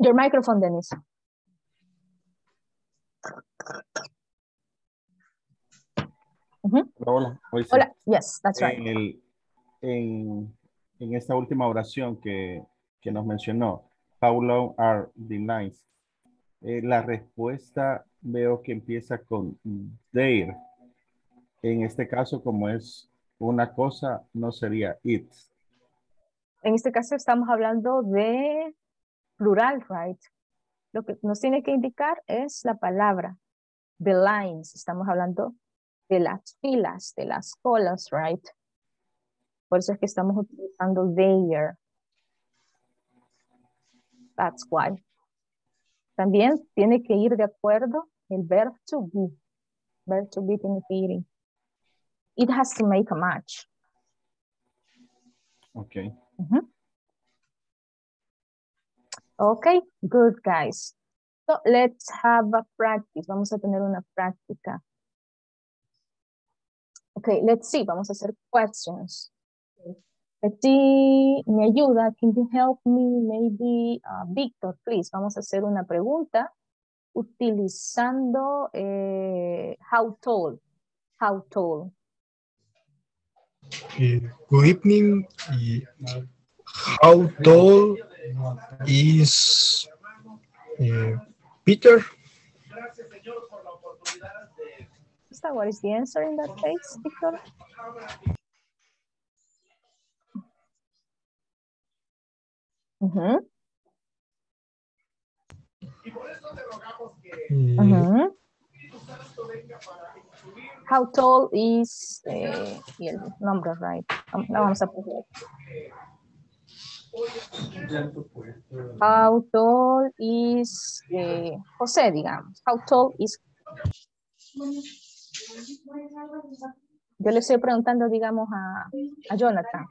Your microphone, Dennis. Ujú. Hola, hoy sí. Hola, yes, that's right. En, el- en, en esta última oración que, que nos mencionó, how long are the lines? Eh, la respuesta veo que empieza con their. En este caso, como es una cosa, no sería it. En este caso estamos hablando de plural, right? Lo que nos tiene que indicar es la palabra, the lines. Estamos hablando de las filas, de las colas, right? Por eso es que estamos utilizando their. That's why. También tiene que ir de acuerdo el verb to be. Verb to be tiene que ir. It has to make a match. Ok. Mhm. Okay, good guys. So let's have a practice. Vamos a tener una práctica. Okay, let's see. Vamos a hacer questions. See, me ayuda. Can you help me? Maybe, uh, Víctor, please. Vamos a hacer una pregunta utilizando eh, how tall. How tall. Eh, Good evening. How tall is eh, Peter? Is Costa. What is the answer in that case, Victor? Mm-hmm. Mm. Mm-hmm. How tall is uh, number, right? Um, now I'm supposed. How tall is uh, José, digamos? How tall is Yo le estoy preguntando, digamos, a, a Jonathan.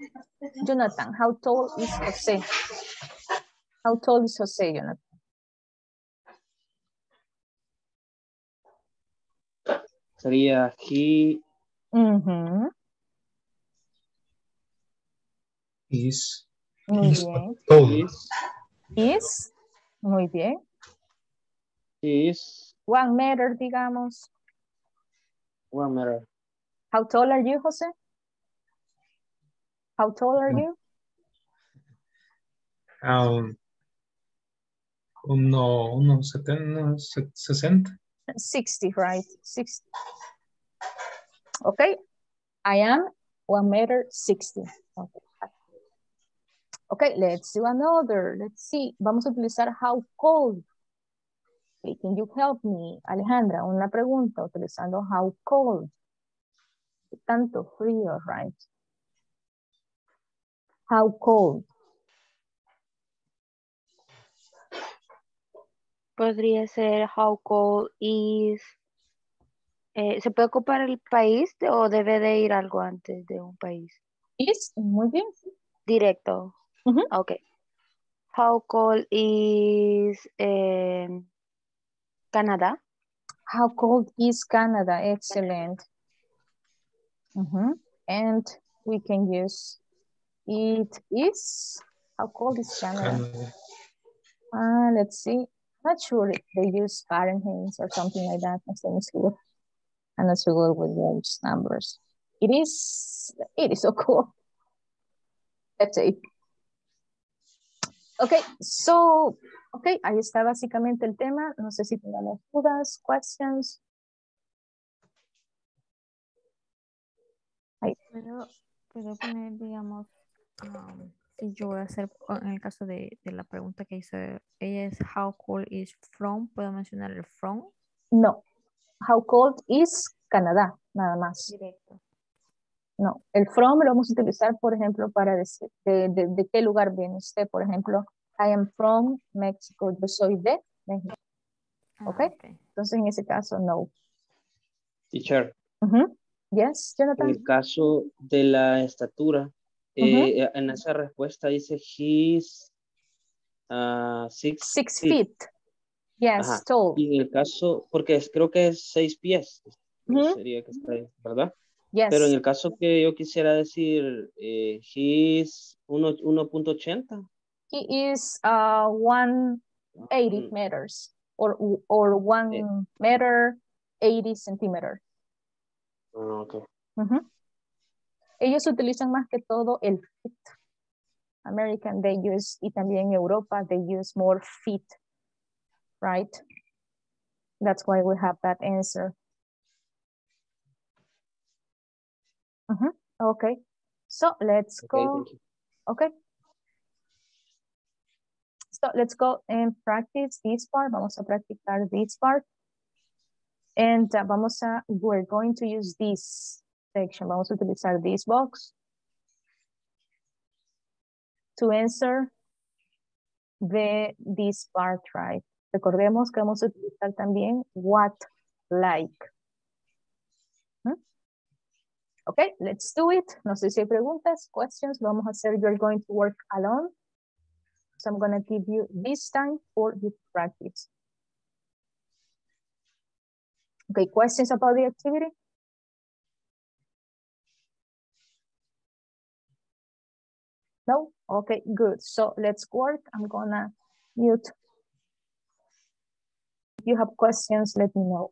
Jonathan, how tall is José? How tall is José, Jonathan? Sería he Ujú, Is Muy is bien. tall. is Is Muy bien. Is One meter, digamos. One meter. How tall are you, Jose? How tall are you? Um, uno, uno, setenta, se- sesenta. 60, right? 60. Okay. I am one meter 60. Okay. Okay, let's do another. Let's see. Vamos a utilizar how cold. Can you help me? Alejandra, una pregunta utilizando how cold. ¿Qué Tanto frío, right? How cold. Podría ser how cold is. eh, ¿Se puede ocupar el país de- o debe de ir algo antes de un país? Is, muy bien. Directo. Ok. How cold is em, Canadá? How cold is Canada? Excellent. Mhm. And we can use it is. How cold is Canada? Canadá. Uh, let's see. Not sure if they use Fahrenheit or something like that. Let me see. I'm not so good with those numbers. It is, it is so cool. Let's see. Okay, so, okay, ahí está básicamente el tema. No sé si tenemos dudas, questions. Ahí. Puedo, puedo poner, digamos, um, si yo voy a hacer, en el caso de, de la pregunta que hizo ella es how cold is from, puedo mencionar el from. No. How cold is Canadá? Nada más. Directo. No, el from lo vamos a utilizar, por ejemplo, para decir de, de- de qué lugar viene usted. Por ejemplo, I am from Mexico. Yo soy de México. ¿Ok? Entonces, en ese caso, no. Teacher, Ujú. Yes, en Jonathan. el caso de la estatura, eh, en esa respuesta dice he's ah, six, Six feet. Yes, Ajá. tall. Y en el caso, porque es- creo que es seis pies, Ujú. sería que está ahí, ¿verdad? Yes. Pero en el caso que yo quisiera decir, eh, he's uno- 1.80. He is uh, 180 meters or, or one meter 80 centimeters. Ah, ok. Ujú. Ellos utilizan más que todo el feet. American, they use, y también Europa, they use more feet, right? That's why we have that answer. Ujú. Okay, so let's Ok, go. Okay. So let's go and practice this part. Vamos a practicar this part. And uh, vamos a, we're going to use this section. Vamos a utilizar this box to answer the, this part, right? Recordemos que vamos a utilizar también what, like. Okay, let's do it. No sé si hay preguntas, questions. Lo vamos a hacer, you're going to work alone. So I'm gonna give you this time for you to practice. Okay, questions about the activity? No? Okay, good. So let's work. I'm gonna mute. If you have questions, let me know.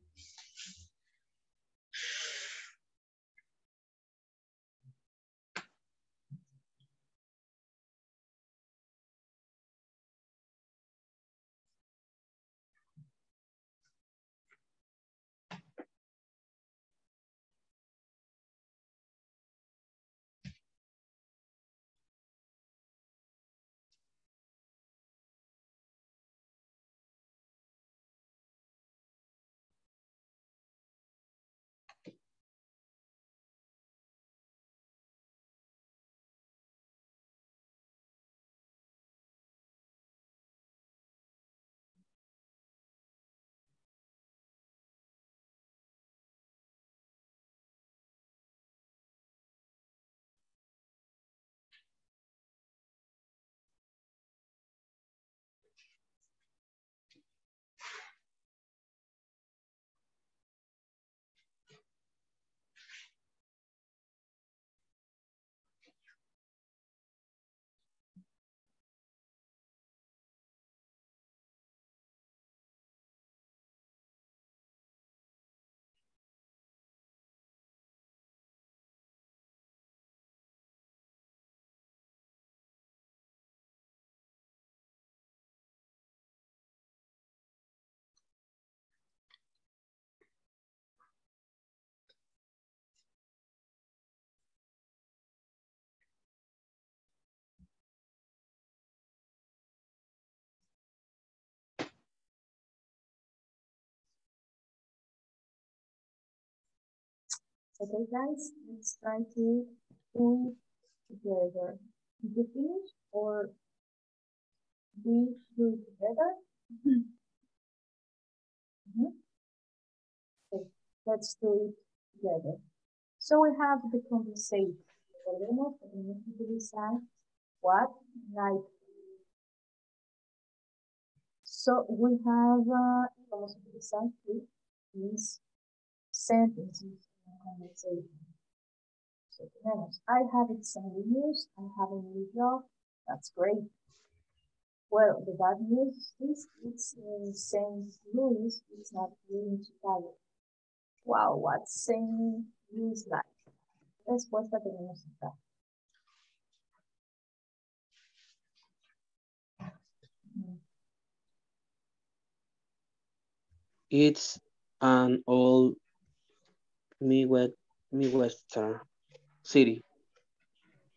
Okay, guys, let's try to do it together. Did you finish or we do it together? Mhm. Okay, let's do it together. So we have the conversation. What, like. So we have, uh, these sentences conversation. So I have exciting news, I have a new job, that's great. Well, the bad news is it's uh, in St. Louis, it's not here in Chicago. Wow, what's St. Louis like? Respuesta tenemos acá. It's an old Midwest, Midwestern city.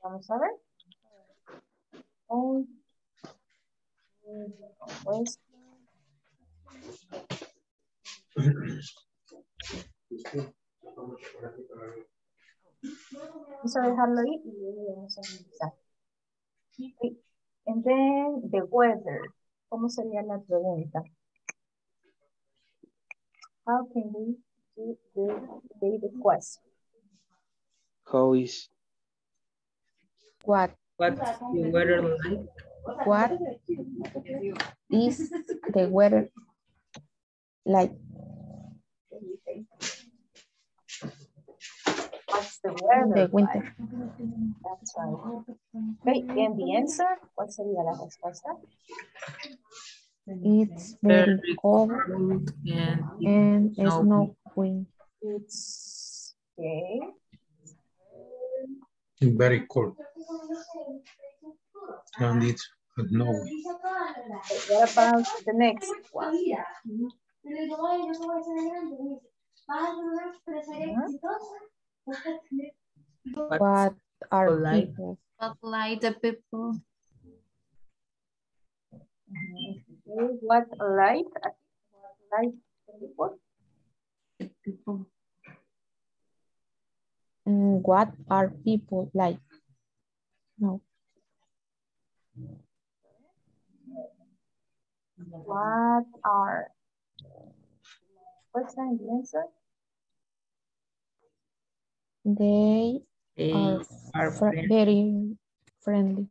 Vamos a ver. West. Vamos a dejarlo ahí y vamos a analizar. And then the weather. ¿Cómo sería la pregunta? How can we the, the, the question? How is What What's the weather like? what is the weather like? What's the weather? The winter. like? That's right. Okay, and the answer, ¿cuál sería la respuesta? It's very cold and and snowy. Snowing. It's okay. Very cold. And it's snowy. What about the next one? What are polite? people? But like the people. Okay, What light? What light people? Mm, what are people like? No. What are? What's the answer? They They are, are fr- friendly. very friendly.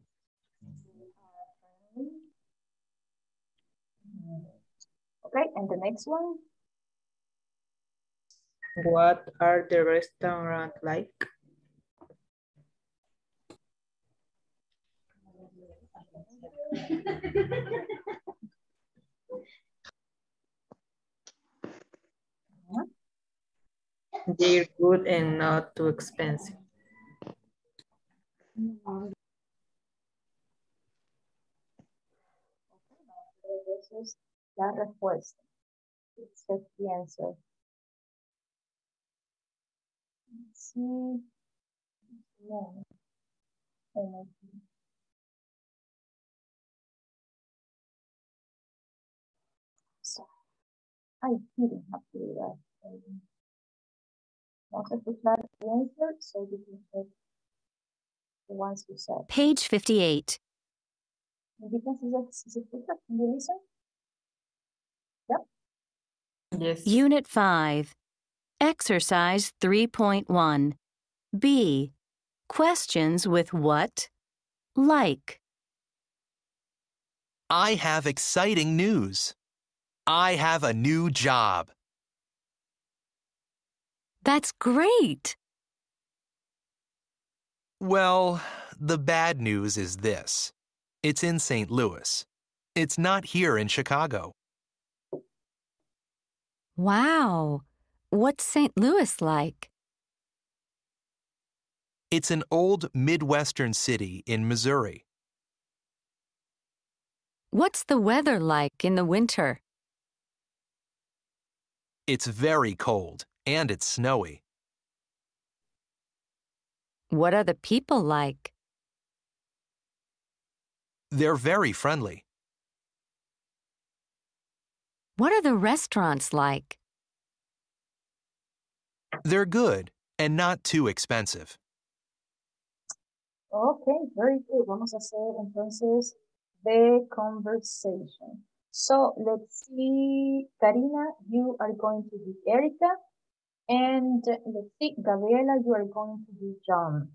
Okay, and the next one? What are the restaurant like? They're good and not too expensive. La respuesta. See. No. Oh. So, I didn't have to do that. Um, Vamos a escuchar the answer so we can check the ones we said. Page 58. Indican si se, si se escucha, can you listen? Yep. Yes. Unit 5. Exercise 3.1. B. Questions with what? Like. I have exciting news. I have a new job. That's great. Well, the bad news is this it's in St. Louis. It's not here in Chicago. Wow. What's St. Louis like? It's an old Midwestern city in Missouri. What's the weather like in the winter? It's very cold and it's snowy. What are the people like? They're very friendly. What are the restaurants like? They're good and not too expensive. Okay, very good. Vamos a hacer entonces the conversation. So let's see, Karina, you are going to be Erica. And let's see, Gabriela, you are going to be John.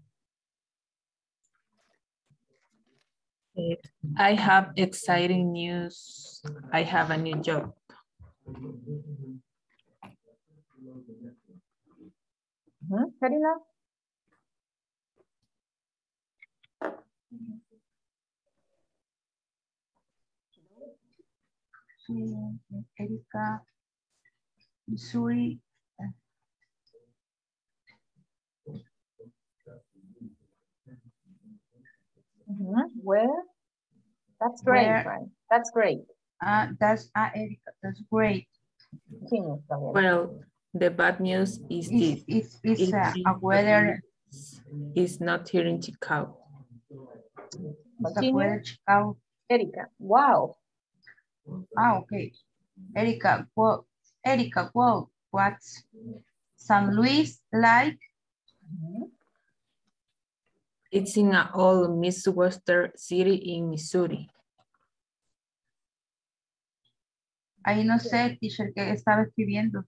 I have exciting news. I have a new job. Ujú, Karina. Sí, Erika, Missouri. Ujú, Where? That's great, Where- right? That's great. Uh, that's uh, Erika, that's great. Well, the bad news is this. It's, it's, it's a, weather, is not here in Chicago. a Continue. weather Chicago. Erika, wow. Ah, okay. Erika, what, Erika, what, what's San Luis like? It's in an old Midwestern city in Missouri. Ahí no sé, teacher, que estaba escribiendo.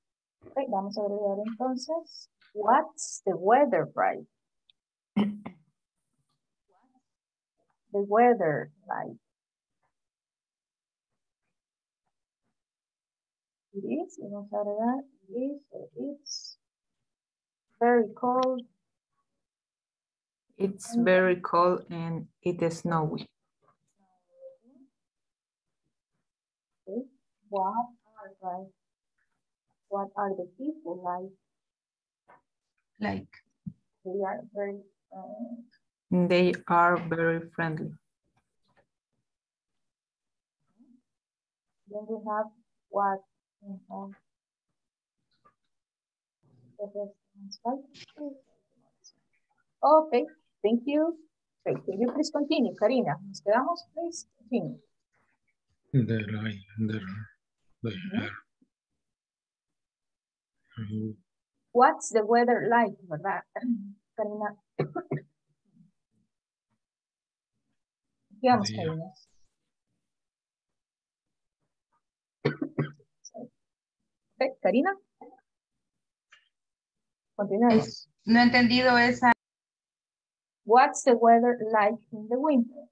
Ok, vamos a agregar entonces. What's the weather, right? the weather like? It is, vamos a agregar it is or it's very cold. It's very cold and it is snowy. Okay. What are like? What are the people like? Like, They are very uh, They are very friendly. Then we have what we have the restaurants, right? Okay, thank you. Okay, can you please continue, Karina? Nos quedamos, please continue. There I, there, there. What's the weather like, verdad? Karina. Digamos. Karina. Okay, Karina. Continuamos. Es- no he entendido esa, What's the weather like in the winter?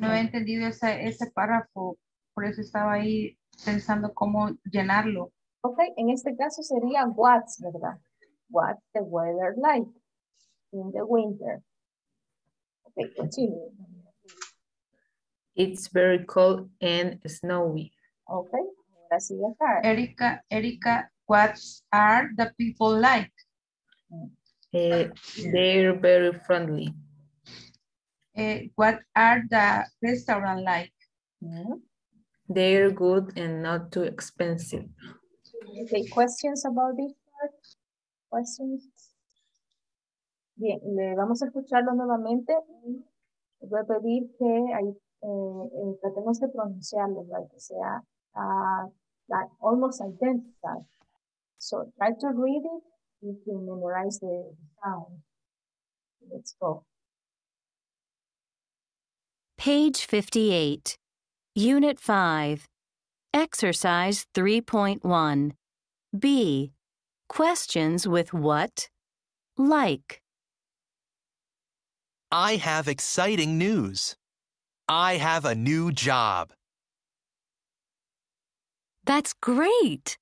no he entendido esa, ese párrafo, por eso estaba ahí pensando cómo llenarlo. Ok, en este caso sería what's, ¿verdad? What's the weather like in the winter? Ok, continue. It's very cold and snowy. Ok, ahora sigue acá. Erika, Erika, what are the people like? Eh, they're very friendly. Eh, what are the restaurant like? Mhm. They're good and not too expensive. Okay, questions about this part? Questions? Bien, le vamos a escucharlo nuevamente y voy a pedir que ahí, eh, eh, tratemos de pronunciarlo, ¿verdad? que sea ah, like almost identical. So try to read it you can memorize the sound. Let's go. Page 58, Unit 5, Exercise 3.1. B. Questions with what? Like. I have exciting news. I have a new job. That's great.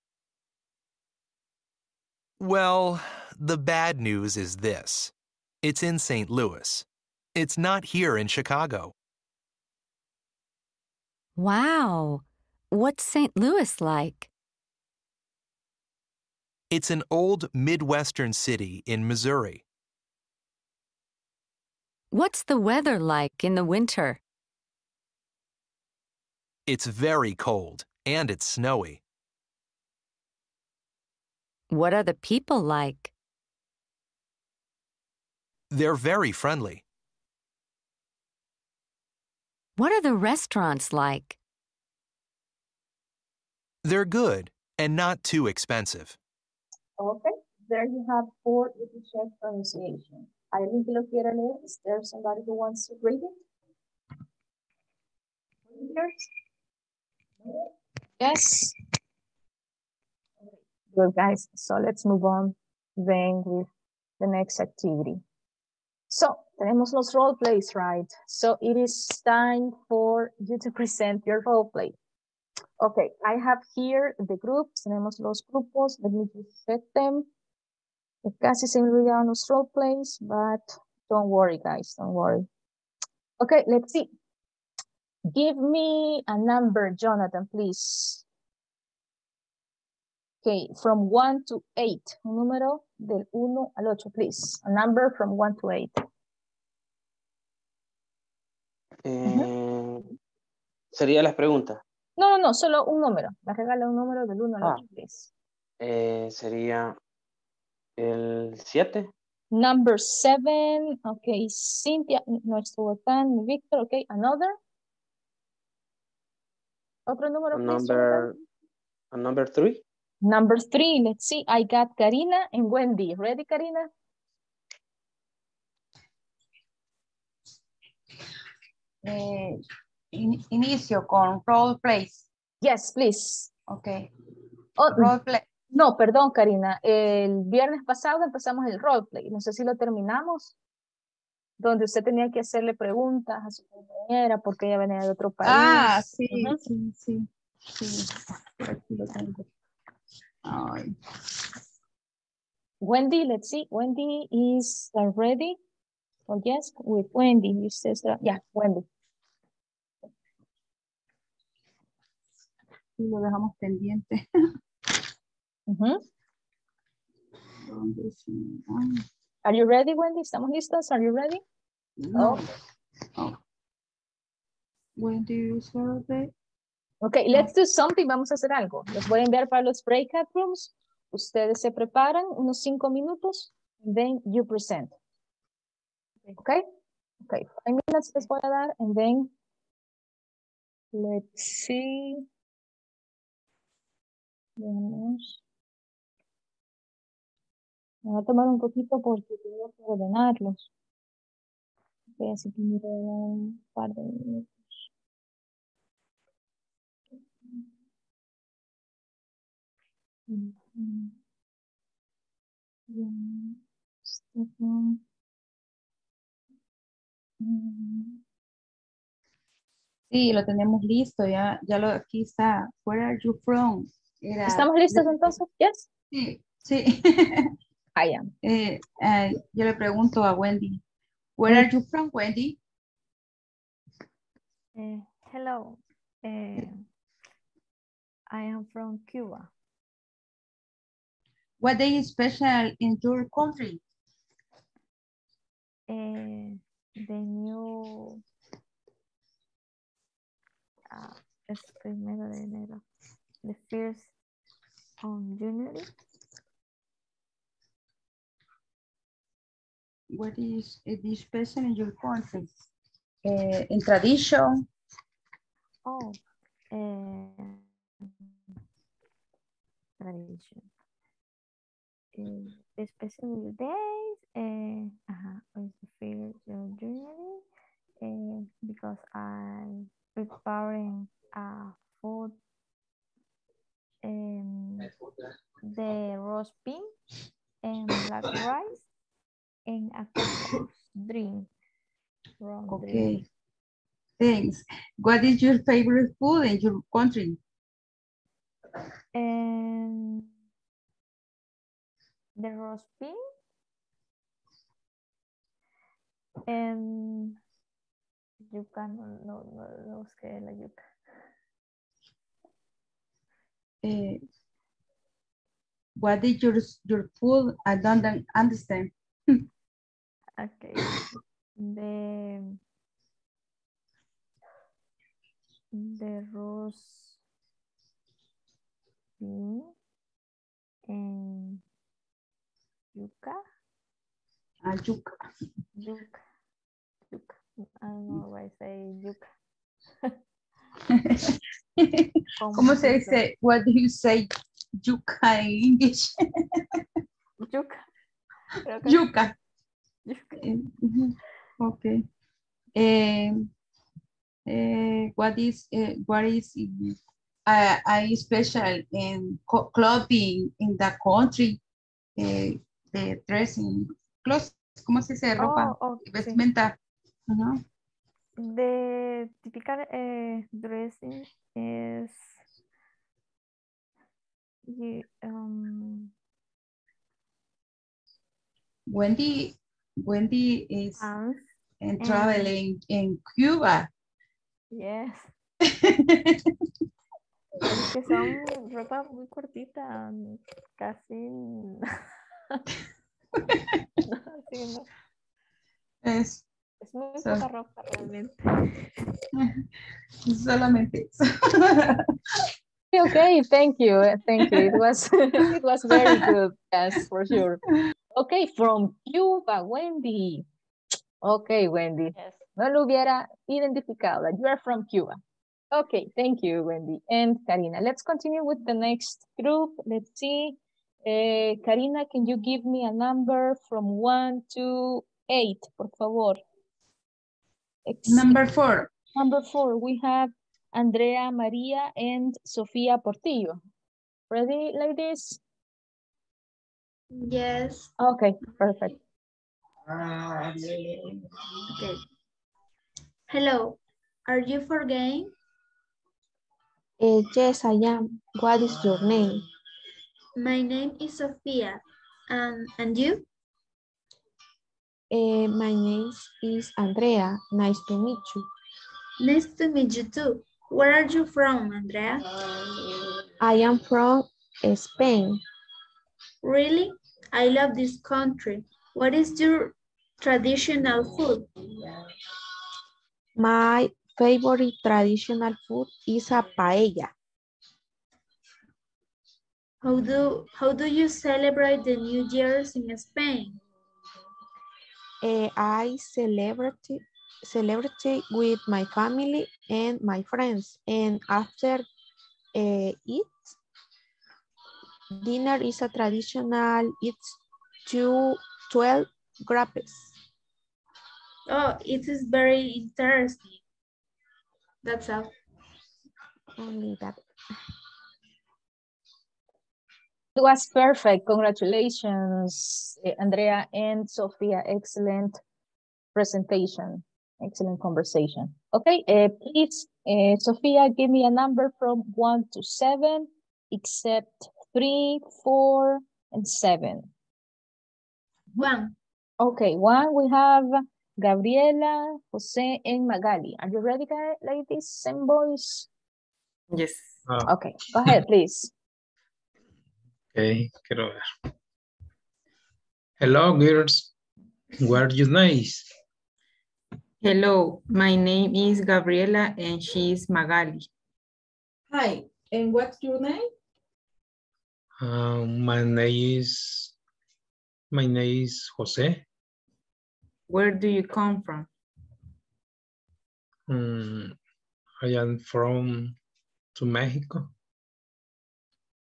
Well, the bad news is this. It's in St. Louis. It's not here in Chicago. Wow. What's St. Louis like? It's an old Midwestern city in Missouri. What's the weather like in the winter? It's very cold and it's snowy. What are the people like? They're very friendly. What are the restaurants like? They're good and not too expensive. Okay, there you have four little check pronunciation. ¿Alguien que lo quiera leer? Is there somebody who wants to read it? Yes. Good guys, so let's move on then with the next activity. So, tenemos los role plays, right? So it is time for you to present your role play. Okay, I have here the groups, tenemos los grupos, let me just check them. Casi se me olvidaron los role plays, but don't worry guys, don't worry. Okay, let's see. Give me a number, Jonathan, please. Okay, from 1 to 8. Un número del 1 al 8, please. A number from 1 to 8. Eh, Sería las preguntas. No, no, no, solo un número. Me regala un número del 1 al Ah. 8, please. Eh, sería el 7. Number 7. Okay, Cynthia, no estuvo tan. Victor, okay, another. Otro número. Number, number 3. Number 3, let's see. I got Karina and Wendy. Ready, Karina? Eh, in- inicio con role plays. Yes, please. Ok. Oh, Role play. No, perdón, Karina. El viernes pasado empezamos el roleplay. No sé si lo terminamos. Donde usted tenía que hacerle preguntas a su compañera porque ella venía de otro país. Ah, sí, Ujú. sí, sí. sí. Aquí lo tengo. Ay. Wendy, let's see. Wendy is uh, ready. Oh, yes, with Wendy. You says, uh, yeah, Wendy. Sí, lo dejamos pendiente. Ujú. ¿Dónde sí? Ah, Are you ready, Wendy? ¿Estamos listos? Are you ready? no. Oh. When do you celebrate? Ok, let's do something. Vamos a hacer algo. Los voy a enviar para los breakout rooms. Ustedes se preparan unos cinco minutos. Then you present. Okay? Okay, five minutes les voy a dar. And then, let's see. Veamos. Me va a tomar un poquito porque tengo que ordenarlos. Ok, así que miro un par de minutos. Mhm. Sí, lo tenemos listo, ya, ya lo, aquí está. Where are you from? Era- ¿Estamos listos entonces? Yes. Sí, sí. I am. Eh, eh, yo le pregunto a Wendy, where are you from, Wendy? Eh, hello. Eh, I am from Cuba. What day is special in your country? The new ah, es primero de enero. The first on January. What is eh, this special in your country? Eh, in tradition, Oh, eh, tradition. Eh, the special days, eh, ajá, is the first of January, eh, because I'm preparing uh, the roast beef and black rice and a drink. Drink. okay. Thanks. What is your favorite food in your country? And the roast beef and yuca, no, no, no, no sé la yuca. Eh, what is your, your food? I don't un- understand. Okay. The the roast beef and yuca. Ah, yuca. Yuca. Yuca. I don't know why I say yuca. ¿Cómo se dice? What do you say yuca in English? Creo que- Yuca. Eh, ujú, Okay. Eh, eh, what is uh, what is uh, I special in clothing in the country? Eh, the dressing clothes, ¿cómo se dice? Ropa, Oh, oh, sí. vestimenta. Ajá. The typical eh, dressing is um, Wendy, Wendy is in and- traveling in Cuba. Yes. Es que son ropa muy cortita, casi. Sí, no. Es Es muy So- poca ropa realmente. solamente eso. Okay, thank you, uh, thank you. It was it was very good, yes, for sure. Okay, from Cuba, Wendy. Okay, Wendy. yes. No lo hubiera identificado. You are from Cuba. Okay, thank you, Wendy. And Karina, let's continue with the next group. Let's see. Eh, Karina, can you give me a number from one to eight, por favor? Ex- Number four. Number four, we have Andrea Maria and Sofia Portillo. Ready, ladies? Yes. Okay, perfect. Okay. Hello. Are you for game? Eh, yes, I am. What is your name? My name is Sofia. And and you? Eh, my name is Andrea. Nice to meet you. Nice to meet you too. Where are you from, Andrea? I am from Spain. Really? I love this country. What is your traditional food? My favorite traditional food is a paella. How do how do you celebrate the New Year's in Spain? Eh, I celebrate celebrate with my family and my friends, and after eh, it, dinner is a traditional. It's two twelve grapes. Oh, it is very interesting. That's all. Only that. It was perfect. Congratulations, eh, Andrea and Sofia. Excellent presentation. Excellent conversation. Okay, uh, please, uh, Sophia, give me a number from one to seven, except three, four, and seven. One. Okay, one, we have Gabriela, Jose, and Magali. Are you ready, guys, ladies and boys? Yes. Okay, go ahead, please. Ok, quiero ver. Hello, girls. Where are you nice? Hello, my name is Gabriela and she is Magali. Hi, and what's your name? Um, my name is my name is Jose. Where do you come from? Mm, I am from to Mexico.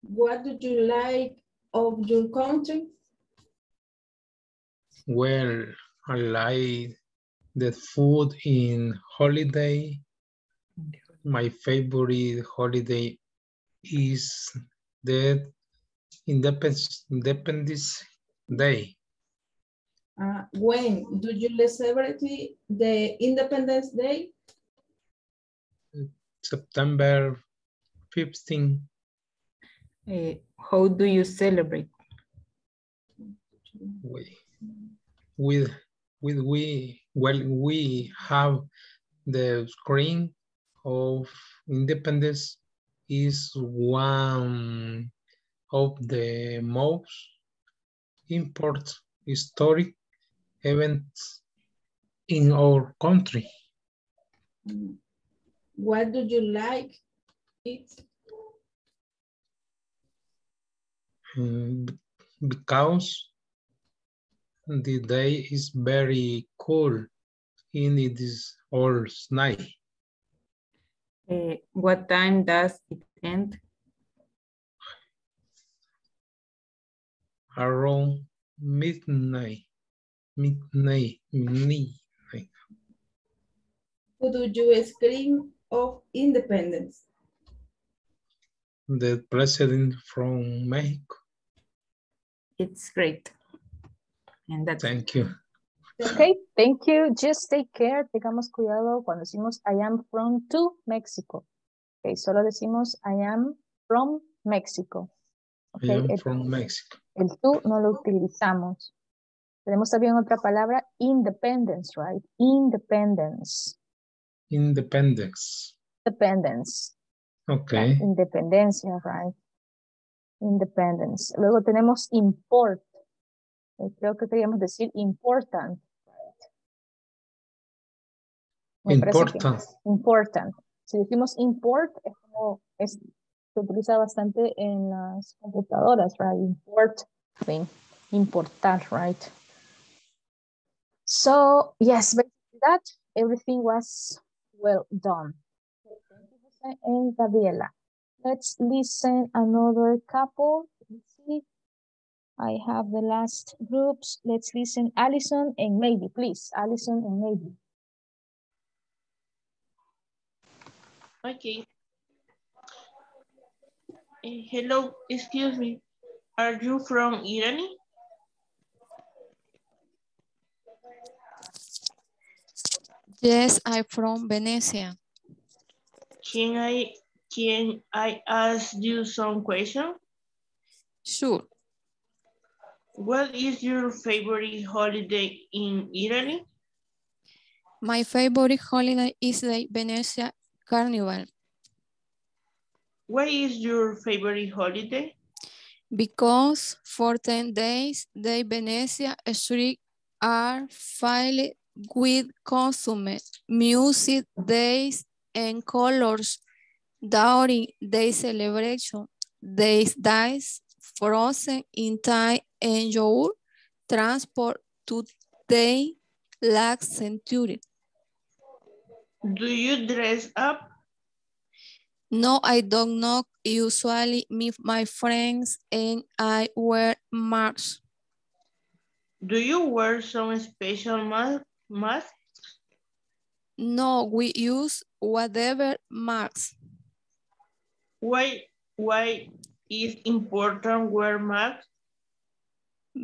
What do you like of your country? Well, I like the food in holiday. My favorite holiday is the Independence, Independence Day. Uh, when do you celebrate the Independence Day? September 15. Eh, how do you celebrate? we with with we well we have the screen of independence is one of the most important historic events in our country What do you like it? Mm, because the day is very cool and it is all night Eh, what time does it end? around midnight. Midnight. Midnight. Who do you scream of independence? The president from Mexico. It's great. And that's Thank you. Okay, thank you. Just take care. Tengamos cuidado cuando decimos I am from to Mexico. Okay, solo decimos I am from Mexico. I Okay, am el, from Mexico. el to no lo utilizamos. Tenemos también otra palabra, independence, right? Independence. Independence. Independence. Okay. Independencia, right? Independence. Luego tenemos import. Eh, creo que queríamos decir important. Me Important. important. Si decimos import, es como es, se utiliza bastante en las computadoras, right? Import, thing, importar, right? So, yes, basically that, everything was well done. And Gabriela. Let's listen another couple. Let's see. I have the last groups. Let's listen Allison and maybe, please. Allison and maybe. Okay. Eh, hello, excuse me. Are you from Iran? Yes, I'm from Venecia. Can I can I ask you some question? Sure. What is your favorite holiday in Italy? My favorite holiday is the Venecia Carnival What is your favorite holiday? because for 10 days the Venecia streets are filled with costume, music, days, and colors during the celebration. These days frozen in time and your transport to the last century. Do you dress up? No, I don't know. Usually meet my friends and I wear masks. Do you wear some special ma mask? No, we use whatever marks Why why is important wear mask?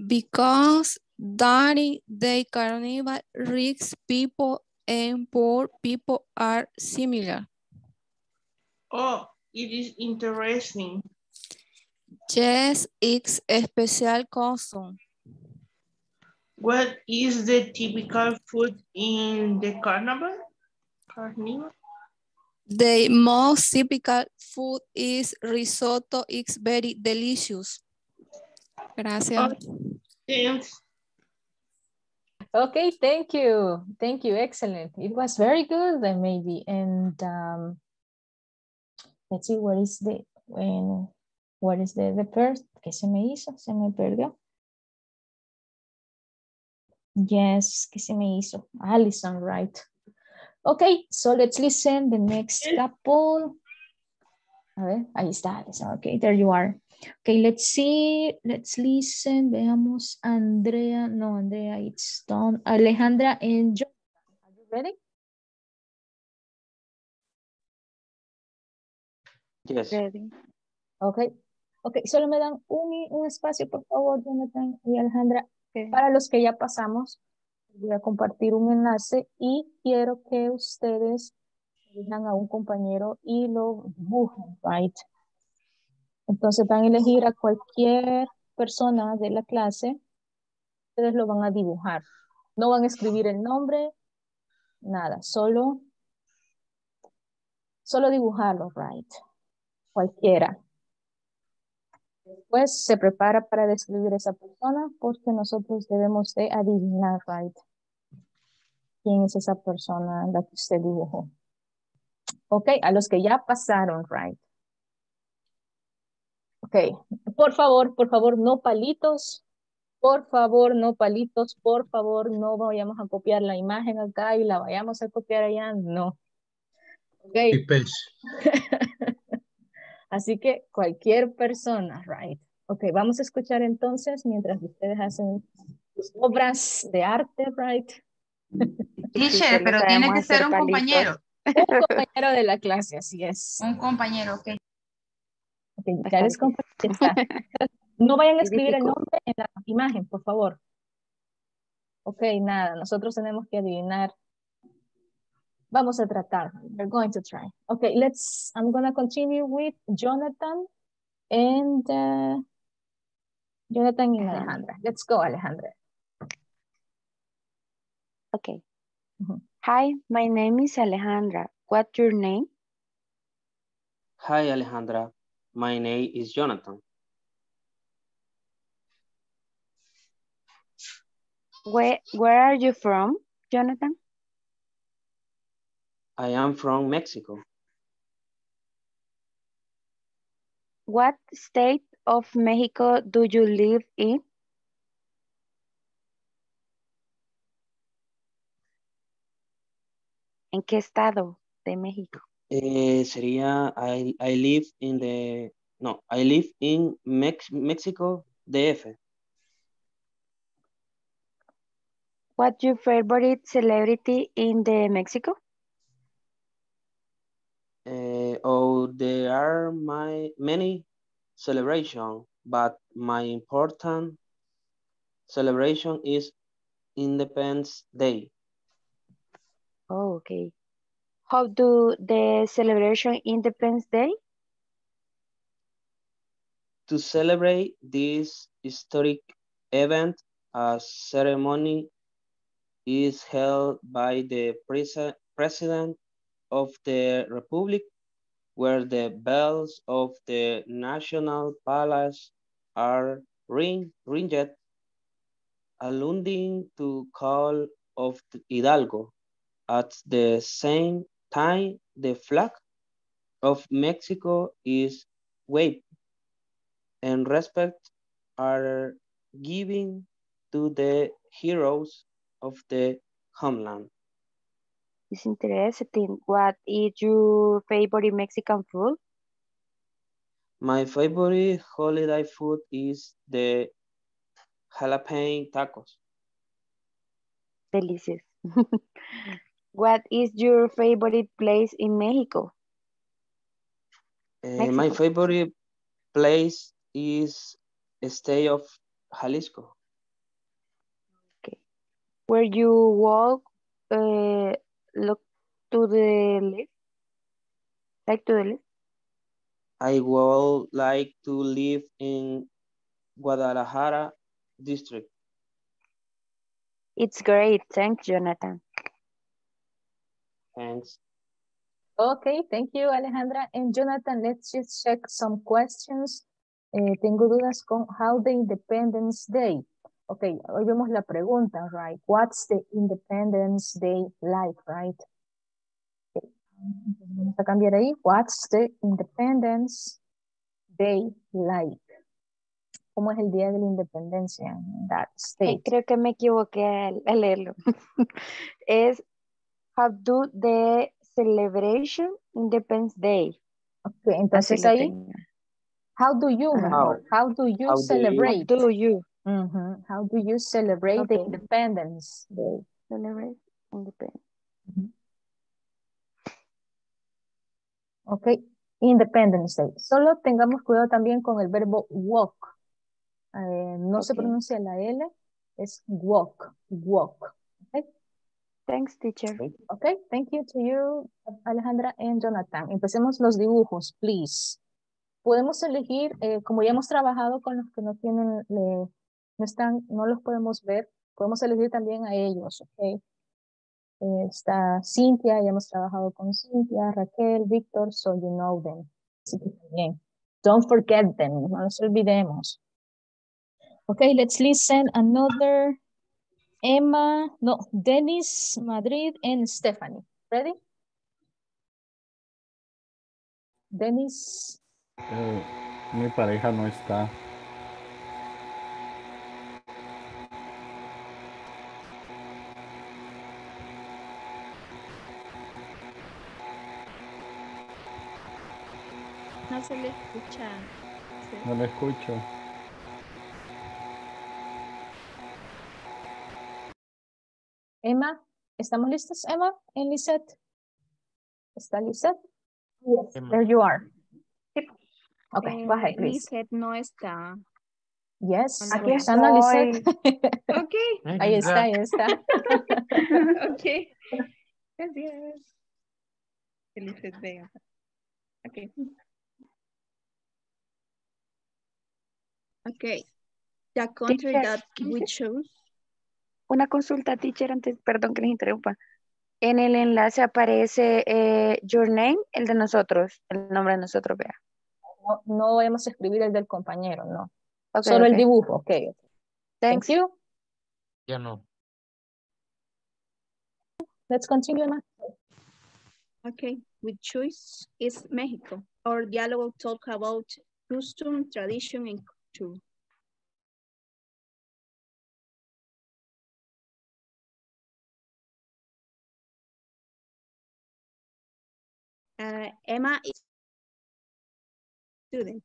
Because during the carnival rich people and poor people are similar. Oh, it is interesting. Yes, it's a special custom. What is the typical food in the carnival? Carnival? The most typical food is risotto. It's very delicious. Gracias. Thanks. Okay, thank you. Thank you. Excellent. It was very good then maybe. And um, let's see, what is the, when, what is the, the first, ¿qué se me hizo? Se me perdió. Yes, ¿qué se me hizo? Allison, right. Okay, so let's listen the next couple. A ver, ahí está Allison. Okay, there you are. Okay, let's see. Let's listen. Veamos. Andrea. No, Andrea, it's done. Alejandra and John. Are you ready? Yes. Ready. Okay. Okay, solo me dan un, un espacio, por favor, Jonathan y Alejandra. Para los que ya pasamos, voy a compartir un enlace y quiero que ustedes elijan a un compañero y lo dibujen, right? Entonces van a elegir a cualquier persona de la clase, ustedes lo van a dibujar. No van a escribir el nombre, nada, solo, solo dibujarlo, right? Cualquiera. Después se prepara para describir esa persona porque nosotros debemos de adivinar, right? ¿Quién es esa persona la que usted dibujó? Ok, a los que ya pasaron, right? Ok, por favor, por favor, no palitos. Por favor, no palitos. Por favor, no vayamos a copiar la imagen acá y la vayamos a copiar allá. No. Ok. Así que cualquier persona, right? Ok, vamos a escuchar entonces mientras ustedes hacen sus obras de arte, right? Teacher, pero tiene que ser un compañero. Un compañero de la clase, así es. Un compañero, ok. Ok, ya les compartí. está. No vayan a escribir el nombre en la imagen, por favor. Ok, nada, nosotros tenemos que adivinar. Vamos a tratar. We're going to try. Okay, let's, I'm going to continue with Jonathan and uh, Jonathan and Alejandra. Let's go, Alejandra. Okay. Hi, my name is Alejandra. What's your name? Hi, Alejandra. My name is Jonathan. Where, where are you from, Jonathan? I am from Mexico. What state of Mexico do you live in? ¿En qué estado de México? Eh, sería, I, I live in the, no, I live in Mex Mexico, DF. What's your favorite celebrity in the Mexico? Uh, oh, there are my many celebration, but my important celebration is Independence Day. Oh, okay. How do the celebration Independence Day? To celebrate this historic event, a ceremony is held by the prese- President of the Republic, where the bells of the National Palace are ring, ringed, alluding to call of Hidalgo. At the same time, the flag of Mexico is waved, and respect are given to the heroes of the homeland. It's interesting. What is your favorite Mexican food? My favorite holiday food is the jalapeno tacos. Delicious. what is your favorite place in Mexico? Uh, my favorite place is state of Jalisco. Okay. Where you walk, uh, look to the left, like to the left. I would like to live in Guadalajara district. It's great. Thanks, Jonathan. Thanks. Okay, thank you, Alejandra. And Jonathan, let's just check some questions. Eh, tengo dudas con how the Independence Day. Okay, hoy vemos la pregunta, right? What's the Independence Day like, right? Okay. Vamos a cambiar ahí. What's the Independence Day like? ¿Cómo es el día de la independencia en that state? creo que me equivoqué al, al leerlo. es How do the celebration Independence Day? Okay, entonces ahí, tengo. how do you, how do you How do you- celebrate? How do you. How do you celebrate the. Independence Day? celebrate Independence? Ok, Independence Day. Solo tengamos cuidado también con el verbo walk. Eh, no se pronuncia la L, es walk, walk. Thanks, teacher. ok, thank you to you, Alejandra and Jonathan. Empecemos los dibujos, please. Podemos elegir, eh, como ya hemos trabajado con los que no tienen, eh, no están, no los podemos ver, podemos elegir también a ellos, ok. Eh, está Cintia, ya hemos trabajado con Cintia, Raquel, Víctor, so you know them. Así que también. Don't forget them, no nos olvidemos. Okay, let's listen another Emma, no, Dennis, Madrid, and Stephanie. Ready? Dennis, Eh, mi pareja no está. No se le escucha. No lo escucho. Emma, ¿estamos listos, Emma? ¿En Lisette? ¿Está Lisette? Yes, there you are. Okay, eh, go ahead, please. Lizeth no está. Yes, Aquí Roxana Lisette. Ok. Ahí está, ahí está. ok. Gracias. Que Lizeth vea. Ok. Okay. The country that we chose. Una consulta, teacher, antes, perdón que les interrumpa. En el enlace aparece eh, your name, el de nosotros, el nombre de nosotros, vea. No, no vamos a escribir el del compañero, no. Solo el dibujo, ok. Thank Thanks. you. Ya no. Let's continue, Emma. Okay, we choose is Mexico. Our dialogue talk about custom, tradition, and culture. Uh, Emma is student.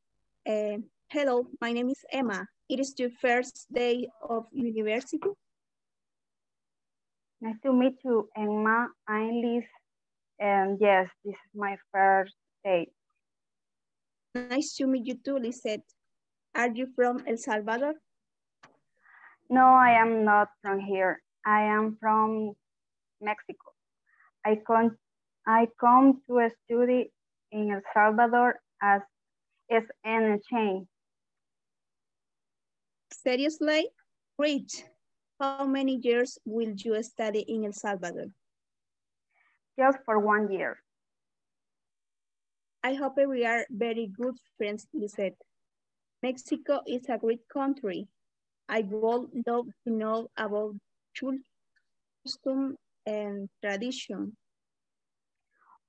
Uh, hello, my name is Emma. It is your first day of university. Nice to meet you, Emma. I'm Liz. And yes, this is my first day. Nice to meet you too, Lisette. Are you from El Salvador? No, I am not from here. I am from Mexico. I come, I come to study in El Salvador as is an exchange. Seriously? Great. How many years will you study in El Salvador? Just for one year. I hope we are very good friends, Lisette. Mexico is a great country. I would love to know about culture, custom and tradition.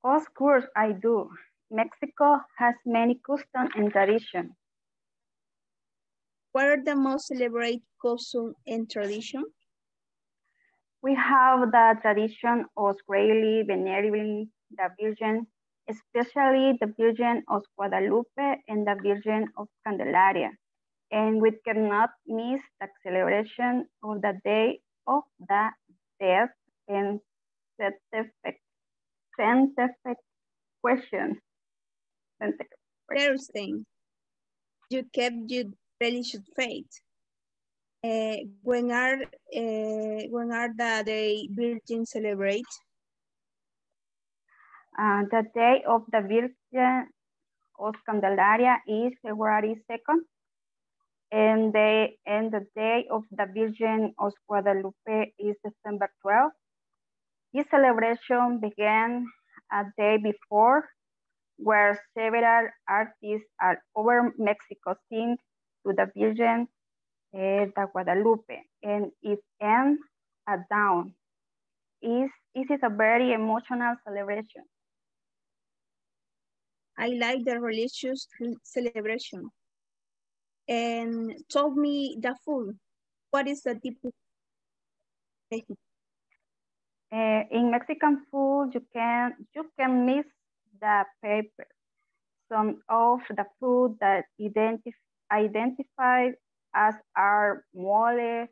Of course I do. Mexico has many customs and traditions. What are the most celebrated customs and traditions? We have the tradition of greatly venerating the Virgin, especially the Virgin of Guadalupe and the Virgin of Candelaria. And we cannot miss the celebration of the day of the death and scientific, scientific question. Scientific Thursday. You kept your religious faith. Uh, when are uh, when are the day Virgin celebrate? Uh, the day of the Virgin of Candelaria is February 2nd, and the, and the day of the Virgin of Guadalupe is December 12th. This celebration began a day before, where several artists all over Mexico sing to the Virgin de Guadalupe, and it ends at dawn. Is this is a very emotional celebration. I like the religious celebration. And told me the food. What is the typical Uh, in Mexican food, you can you can miss the pepper. Some of the food that identif identified as are mole,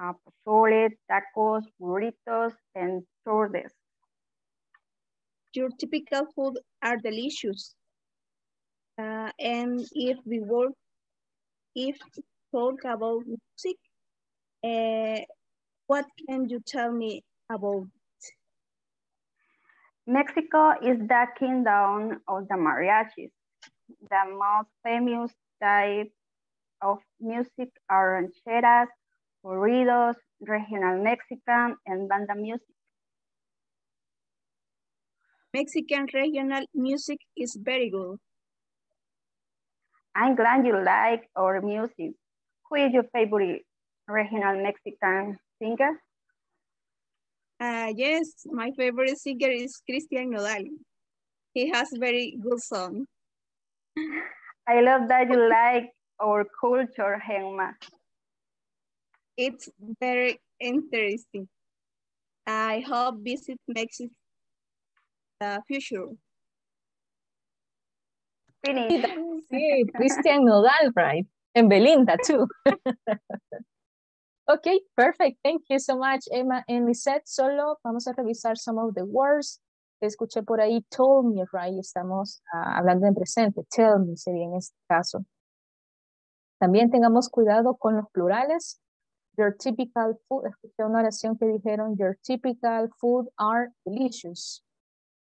uh, pozole, tacos, burritos, and tordes. Your typical food are delicious. Uh, and if we work, if talk about music, uh, what can you tell me about? Mexico is the kingdom of the mariachis. The most famous type of music are rancheras, corridos, regional Mexican, and banda music. Mexican regional music is very good. I'm glad you like our music. Who is your favorite regional Mexican singer? Uh, yes, my favorite singer is Christian Nodal. He has very good song. I love that you like our culture, Gemma. It's very interesting. I hope visit Mexico the future. Finish. Sí, Christian Nodal, right? And Belinda too. Ok, perfect. Thank you so much, Emma and Lisette. Solo vamos a revisar some of the words. Escuché por ahí, told me, right? Estamos ah, hablando en presente. Tell me sería en este caso. También tengamos cuidado con los plurales. Your typical food. Escuché una oración que dijeron, your typical food are delicious.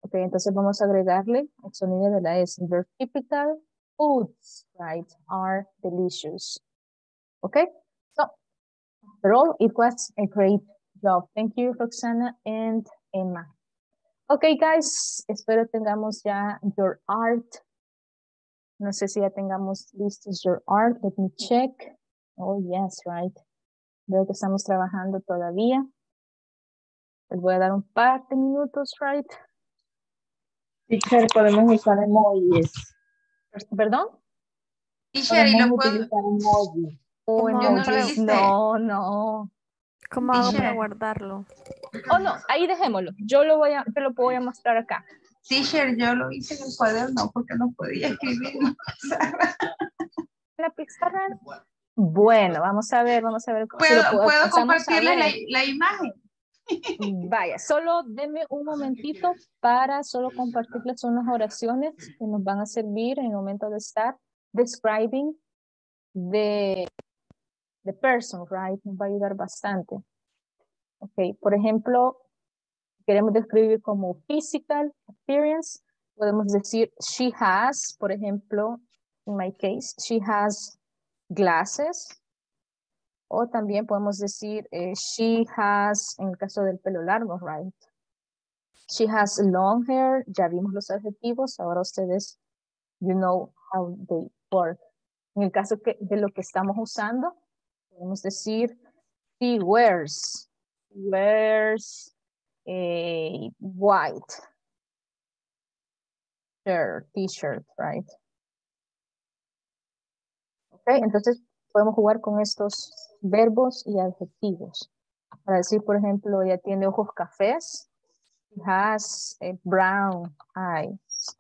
Ok, entonces vamos a agregarle el sonido de la S. Your typical foods, right, are delicious. Okay, so overall, it was a great job. Thank you, Roxana and Emma. Okay, guys, espero tengamos ya your art. No sé si ya tengamos listos your art. Let me check. Oh, yes, right. Veo que estamos trabajando todavía. Les voy a dar un par de minutos, right? Teacher, podemos usar emojis. ¿Perdón? Teacher, y lo puedo... Oh, ¿Cómo Yo no lo no, no. ¿Cómo hago para guardarlo? Oh, no, ahí dejémoslo. Yo lo voy a, yo lo voy a mostrar acá. Teacher, yo lo hice en el cuaderno porque no podía escribir. La pizarra. Bueno, vamos a ver, vamos a ver. si ¿Puedo, lo puedo- puedo la, ver. la imagen? Vaya, solo denme un momentito para solo compartirles unas oraciones que nos van a servir en el momento de estar describing the, the person, right? Nos va a ayudar bastante. Ok, por ejemplo, queremos describir como physical appearance, podemos decir she has, por ejemplo, in my case, she has glasses, o también podemos decir, eh, she has, en el caso del pelo largo, right? She has long hair, ya vimos los adjetivos, ahora ustedes, you know how they work. En el caso de lo que estamos usando, podemos decir, she wears, wears a white shirt, t-shirt, right? Ok, entonces podemos jugar con estos verbos y adjetivos. Para decir, por ejemplo, ella tiene ojos cafés. She has a brown eyes.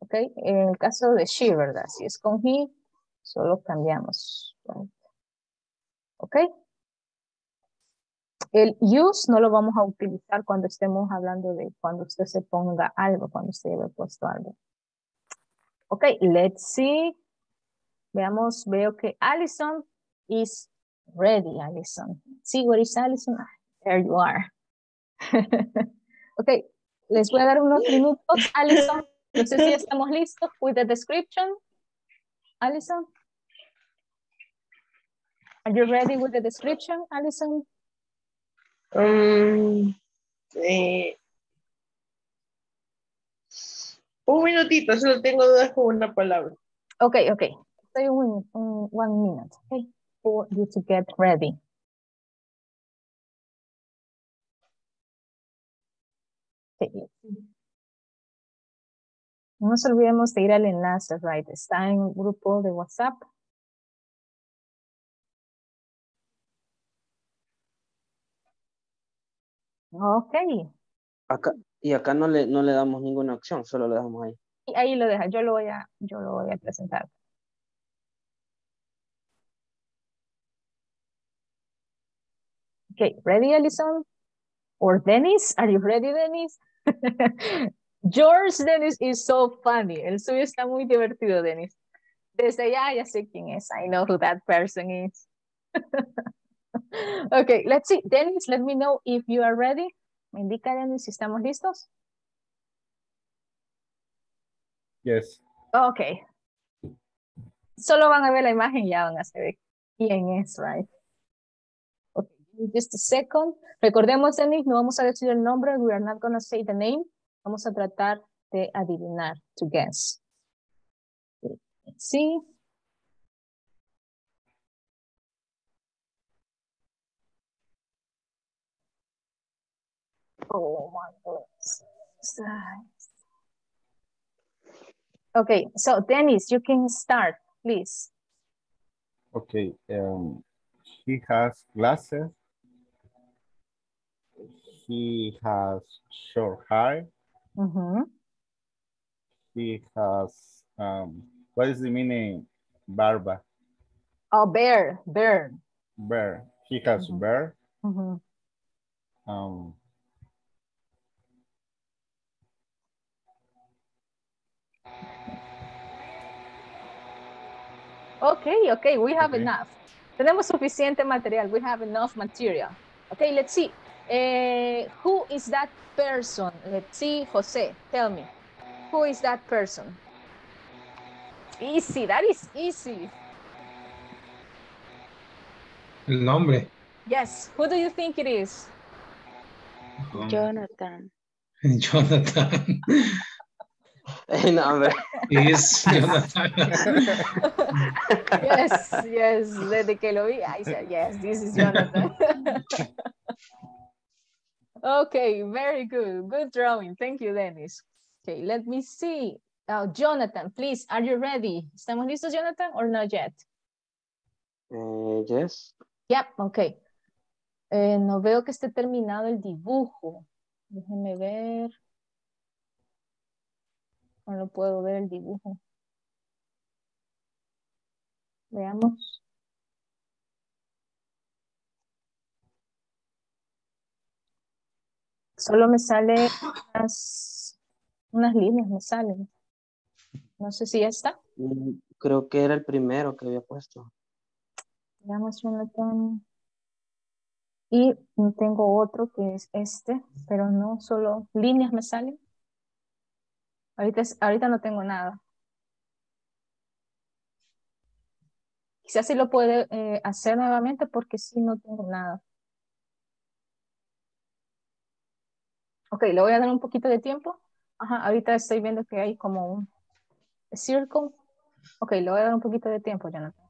Ok, en el caso de she, ¿verdad? Si es con he, solo cambiamos. Ok. El use no lo vamos a utilizar cuando estemos hablando de cuando usted se ponga algo, cuando usted haya puesto algo. Ok, let's see. Veamos, veo que Allison is ready, Allison. See, where is Allison? Ah, There you are. ok, les voy a dar unos minutos, Allison. No sé si estamos listos with the description. Allison? Are you ready with the description, Allison? Um, eh, un minutito, solo tengo dudas con una palabra. Okay, okay. Say one, un- one minute, okay, for you to get ready. Okay. No nos olvidemos de ir al enlace, right? Está en un grupo de WhatsApp. Okay, Acá, y acá no le, no le damos ninguna opción, solo le damos ahí. y ahí lo deja. Yo lo voy a, yo lo voy a presentar. Okay, ready, Alison? Or Dennis? Are you ready, Dennis? George Dennis is so funny. El suyo está muy divertido, Dennis. Desde ya ya sé quién es. I know who that person is. okay, let's see. Dennis, let me know if you are ready. Me indica, Dennis, si estamos listos. Yes. Okay. Solo van a ver la imagen y ya van a saber quién es, right? Me just a second. Recordemos, Dennis, no vamos a decir el nombre. We are not going to say the name. Vamos a tratar de adivinar, to guess. Let's Oh my goodness. Okay, so Dennis, you can start, please. Okay. Um, he has glasses. He has short hair. Mm -hmm. He has, um, what is the meaning, barba? Oh, bear, bear. Bear. He has bear. Mhm. Um, Okay, okay, we have Okay. enough. Tenemos suficiente material. We have enough material. Okay, let's see. Eh, who is that person? Let's see, Jose, tell me. Who is that person? Easy, that is easy. El nombre. Yes, who do you think it is? Jonathan. Jonathan. no, Jonathan. Yes, yes, desde que lo vi, I said, yes, this is Jonathan. okay, very good. Good drawing. Thank you, Dennis. Okay, let me see. Now, Jonathan, please, are you ready? ¿Estamos listos, Jonathan, or not yet? Eh, yes. Yep, okay. Eh, no veo que esté terminado el dibujo. Déjenme ver. No lo puedo ver el dibujo. Veamos. Solo me sale unas, unas líneas, me salen. No sé si ya está. Mm, Creo que era el primero que había puesto. Veamos, Jonathan. Y tengo otro que es este, pero no solo líneas me salen. Ahorita, ahorita no tengo nada. Quizás sí lo puede eh, hacer nuevamente porque sí no tengo nada. Ok, le voy a dar un poquito de tiempo. Ajá, ahorita estoy viendo que hay como un circle. Ok, le voy a dar un poquito de tiempo, Jonathan.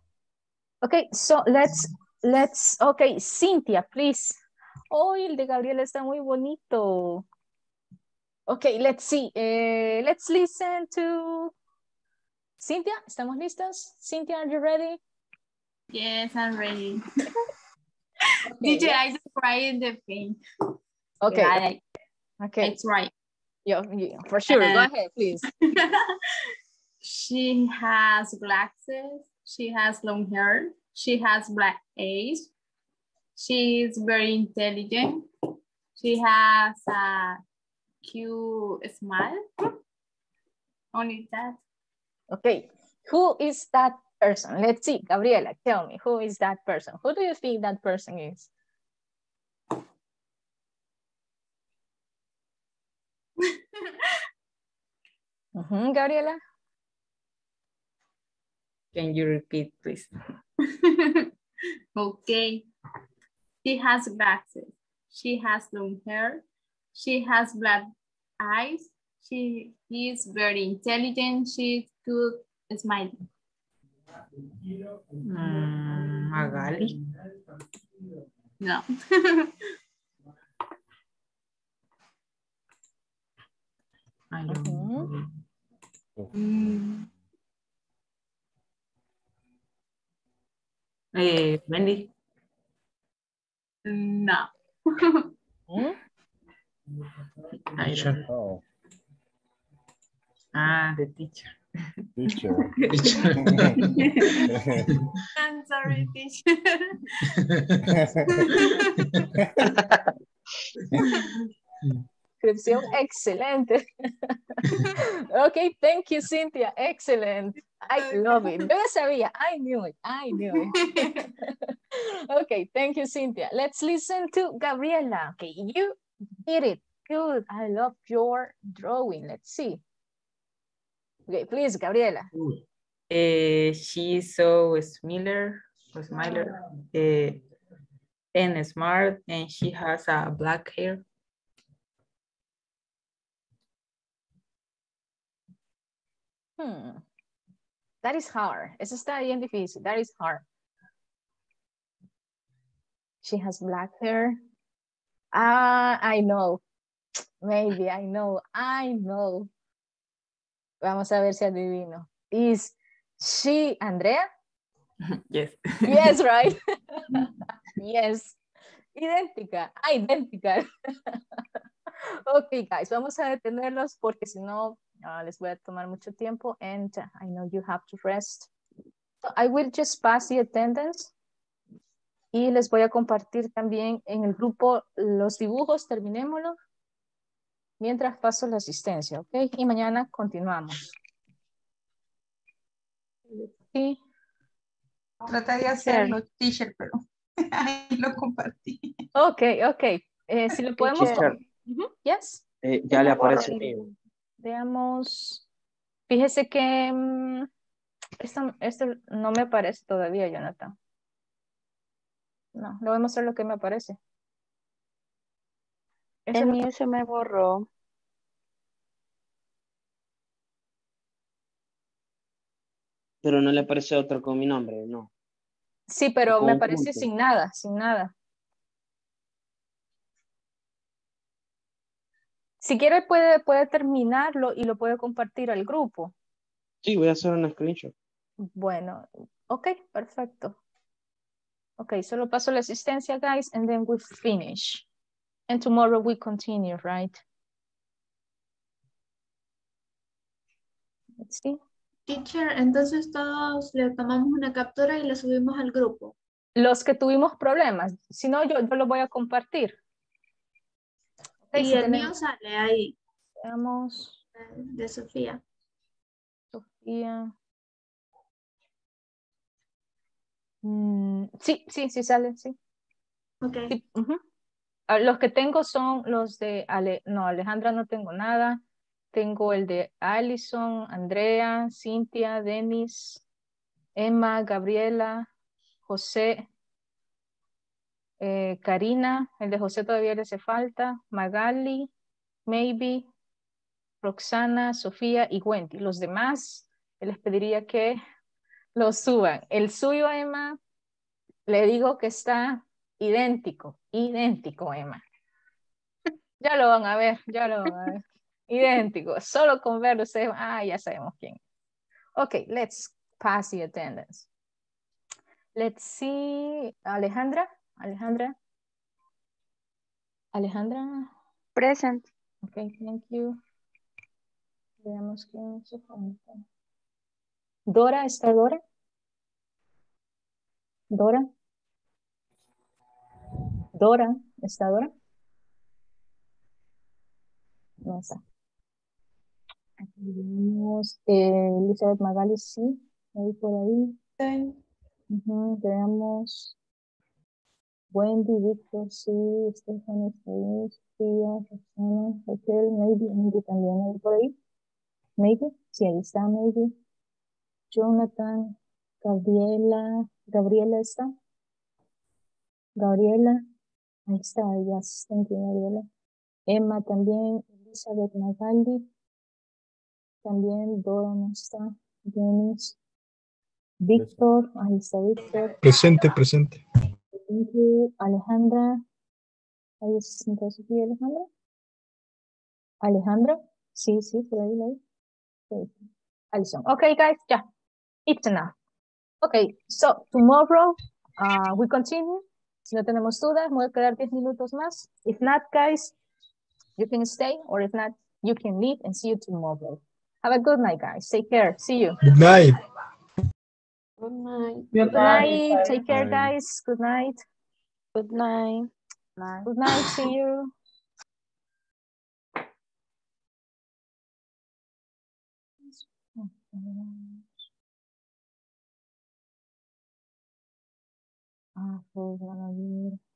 Okay, so let's, let's, okay, Cynthia, please. Oh, el de Gabriela está muy bonito. Okay, let's see. Eh, let's listen to Cynthia. ¿Estamos listos? Cynthia, are you ready? Yes, I'm ready. Okay, DJ, I let's- just write the thing. Okay. Yeah, I- Okay. It's right. Yeah, yeah, for sure. Go Uh, ahead, please. She has glasses. She has long hair. She has black eyes. She is very intelligent. She has a cute smile. Only that. Okay, who is that person? Let's see, Gabriela, tell me, who is that person? Who do you think that person is? Mhm, Gabriela? Can you repeat, please? okay. She has glasses. She has long hair. She has black eyes. She is very intelligent. She's good smiling. Mm, Magali. No. I don't know. Mm, Eh, Wendy. no. I don't- oh, Ah, the teacher. teacher. I'm sorry, teacher. Descripción excelente. okay, thank you, Cynthia. Excellent. I love it. Yo sabía. I knew it. I knew it. okay, thank you, Cynthia. Let's listen to Gabriela. Okay, you it. Good. I love your drawing. Let's see. Okay, please, Gabriela. Eh, she's so smiler, smiler, eh, and smart, and she has a black hair. Hmm. That is hard. Eso está bien difícil. That is hard. She has black hair. Ah, I know. Maybe I know. I know. Vamos a ver si adivino. Is she Andrea? Yes. Yes, right? yes. Idéntica. Ah, idéntica. ok, guys, vamos a detenerlos porque si no ah, les voy a tomar mucho tiempo and I know you have to rest. So I will just pass the attendance. Y les voy a compartir también en el grupo los dibujos, terminémoslo. Mientras paso la asistencia, ¿ok? Y mañana continuamos. Sí. Traté de hacerlo, teacher, pero ahí lo compartí. Ok, ok. Eh, si lo podemos... Yes. Eh, ya le aparece. Veamos. Fíjese que mm, esto, esto no me aparece todavía, Jonathan. No, le voy a mostrar lo que me aparece. Eso El no- mío se me borró. Pero no le aparece otro con mi nombre, no. Sí, pero me aparece punto. sin nada, sin nada. Si quiere puede, puede terminarlo y lo puede compartir al grupo. Sí, voy a hacer una screenshot. Bueno, ok, perfecto. Ok, solo paso la asistencia, guys, and then we finish. And tomorrow we continue, right? Let's see. Teacher, entonces todos le tomamos una captura y la subimos al grupo. Los que tuvimos problemas, si no, yo, yo lo voy a compartir. Y si el tenemos- mío sale ahí. Veamos. De Sofía. Sofía. Mm, sí, sí, sí sale, sí. Ok. Sí, ujú. Ah, Los que tengo son los de Ale, no, Alejandra no tengo nada. Tengo el de Alison, Andrea, Cintia, Denis, Emma, Gabriela, José, eh, Karina, el de José todavía le hace falta, Magali, Maybe, Roxana, Sofía y Wendy. Los demás les pediría que los suban. El suyo, Emma, le digo que está idéntico, idéntico, Emma. Ya lo van a ver, ya lo van a ver. Idéntico, solo con verlo ustedes, ah, ya sabemos quién. Ok, let's pass the attendance. Let's see, Alejandra, Alejandra. Alejandra. Present. Ok, thank you. Veamos quién se. Dora, ¿está Dora? Dora. Dora, ¿está Dora? No está. Aquí Veamos, eh, Elizabeth Magali, sí, ahí por ahí. Ujú, veamos. Wendy, Víctor, sí, Stephanie, está ahí, Sofía, Roxana, Raquel, maybe, maybe también ahí por ahí. Maybe, sí, ahí está, maybe. Jonathan, Gabriela, Gabriela está. Gabriela, ahí está, yes, thank you, Gabriela. Emma también, Elizabeth Magaldi, también Dora no está, Denis, Víctor, ahí está Víctor, Presente, presente. thank you, Alejandra, ahí está Alejandra. Alejandra, sí, sí, por ahí, ahí. Sí. Alison, okay guys, yeah, it's enough. Okay, so tomorrow uh, we continue. Si no tenemos dudas, voy a quedar 10 minutos más. If not, guys, you can stay, or if not, you can leave and see you tomorrow. Have a good night, guys. Take care. See you. Good night. Good night. Good night. Take care, guys. Good night. Good night. Good night. See you. Ah, van a ver.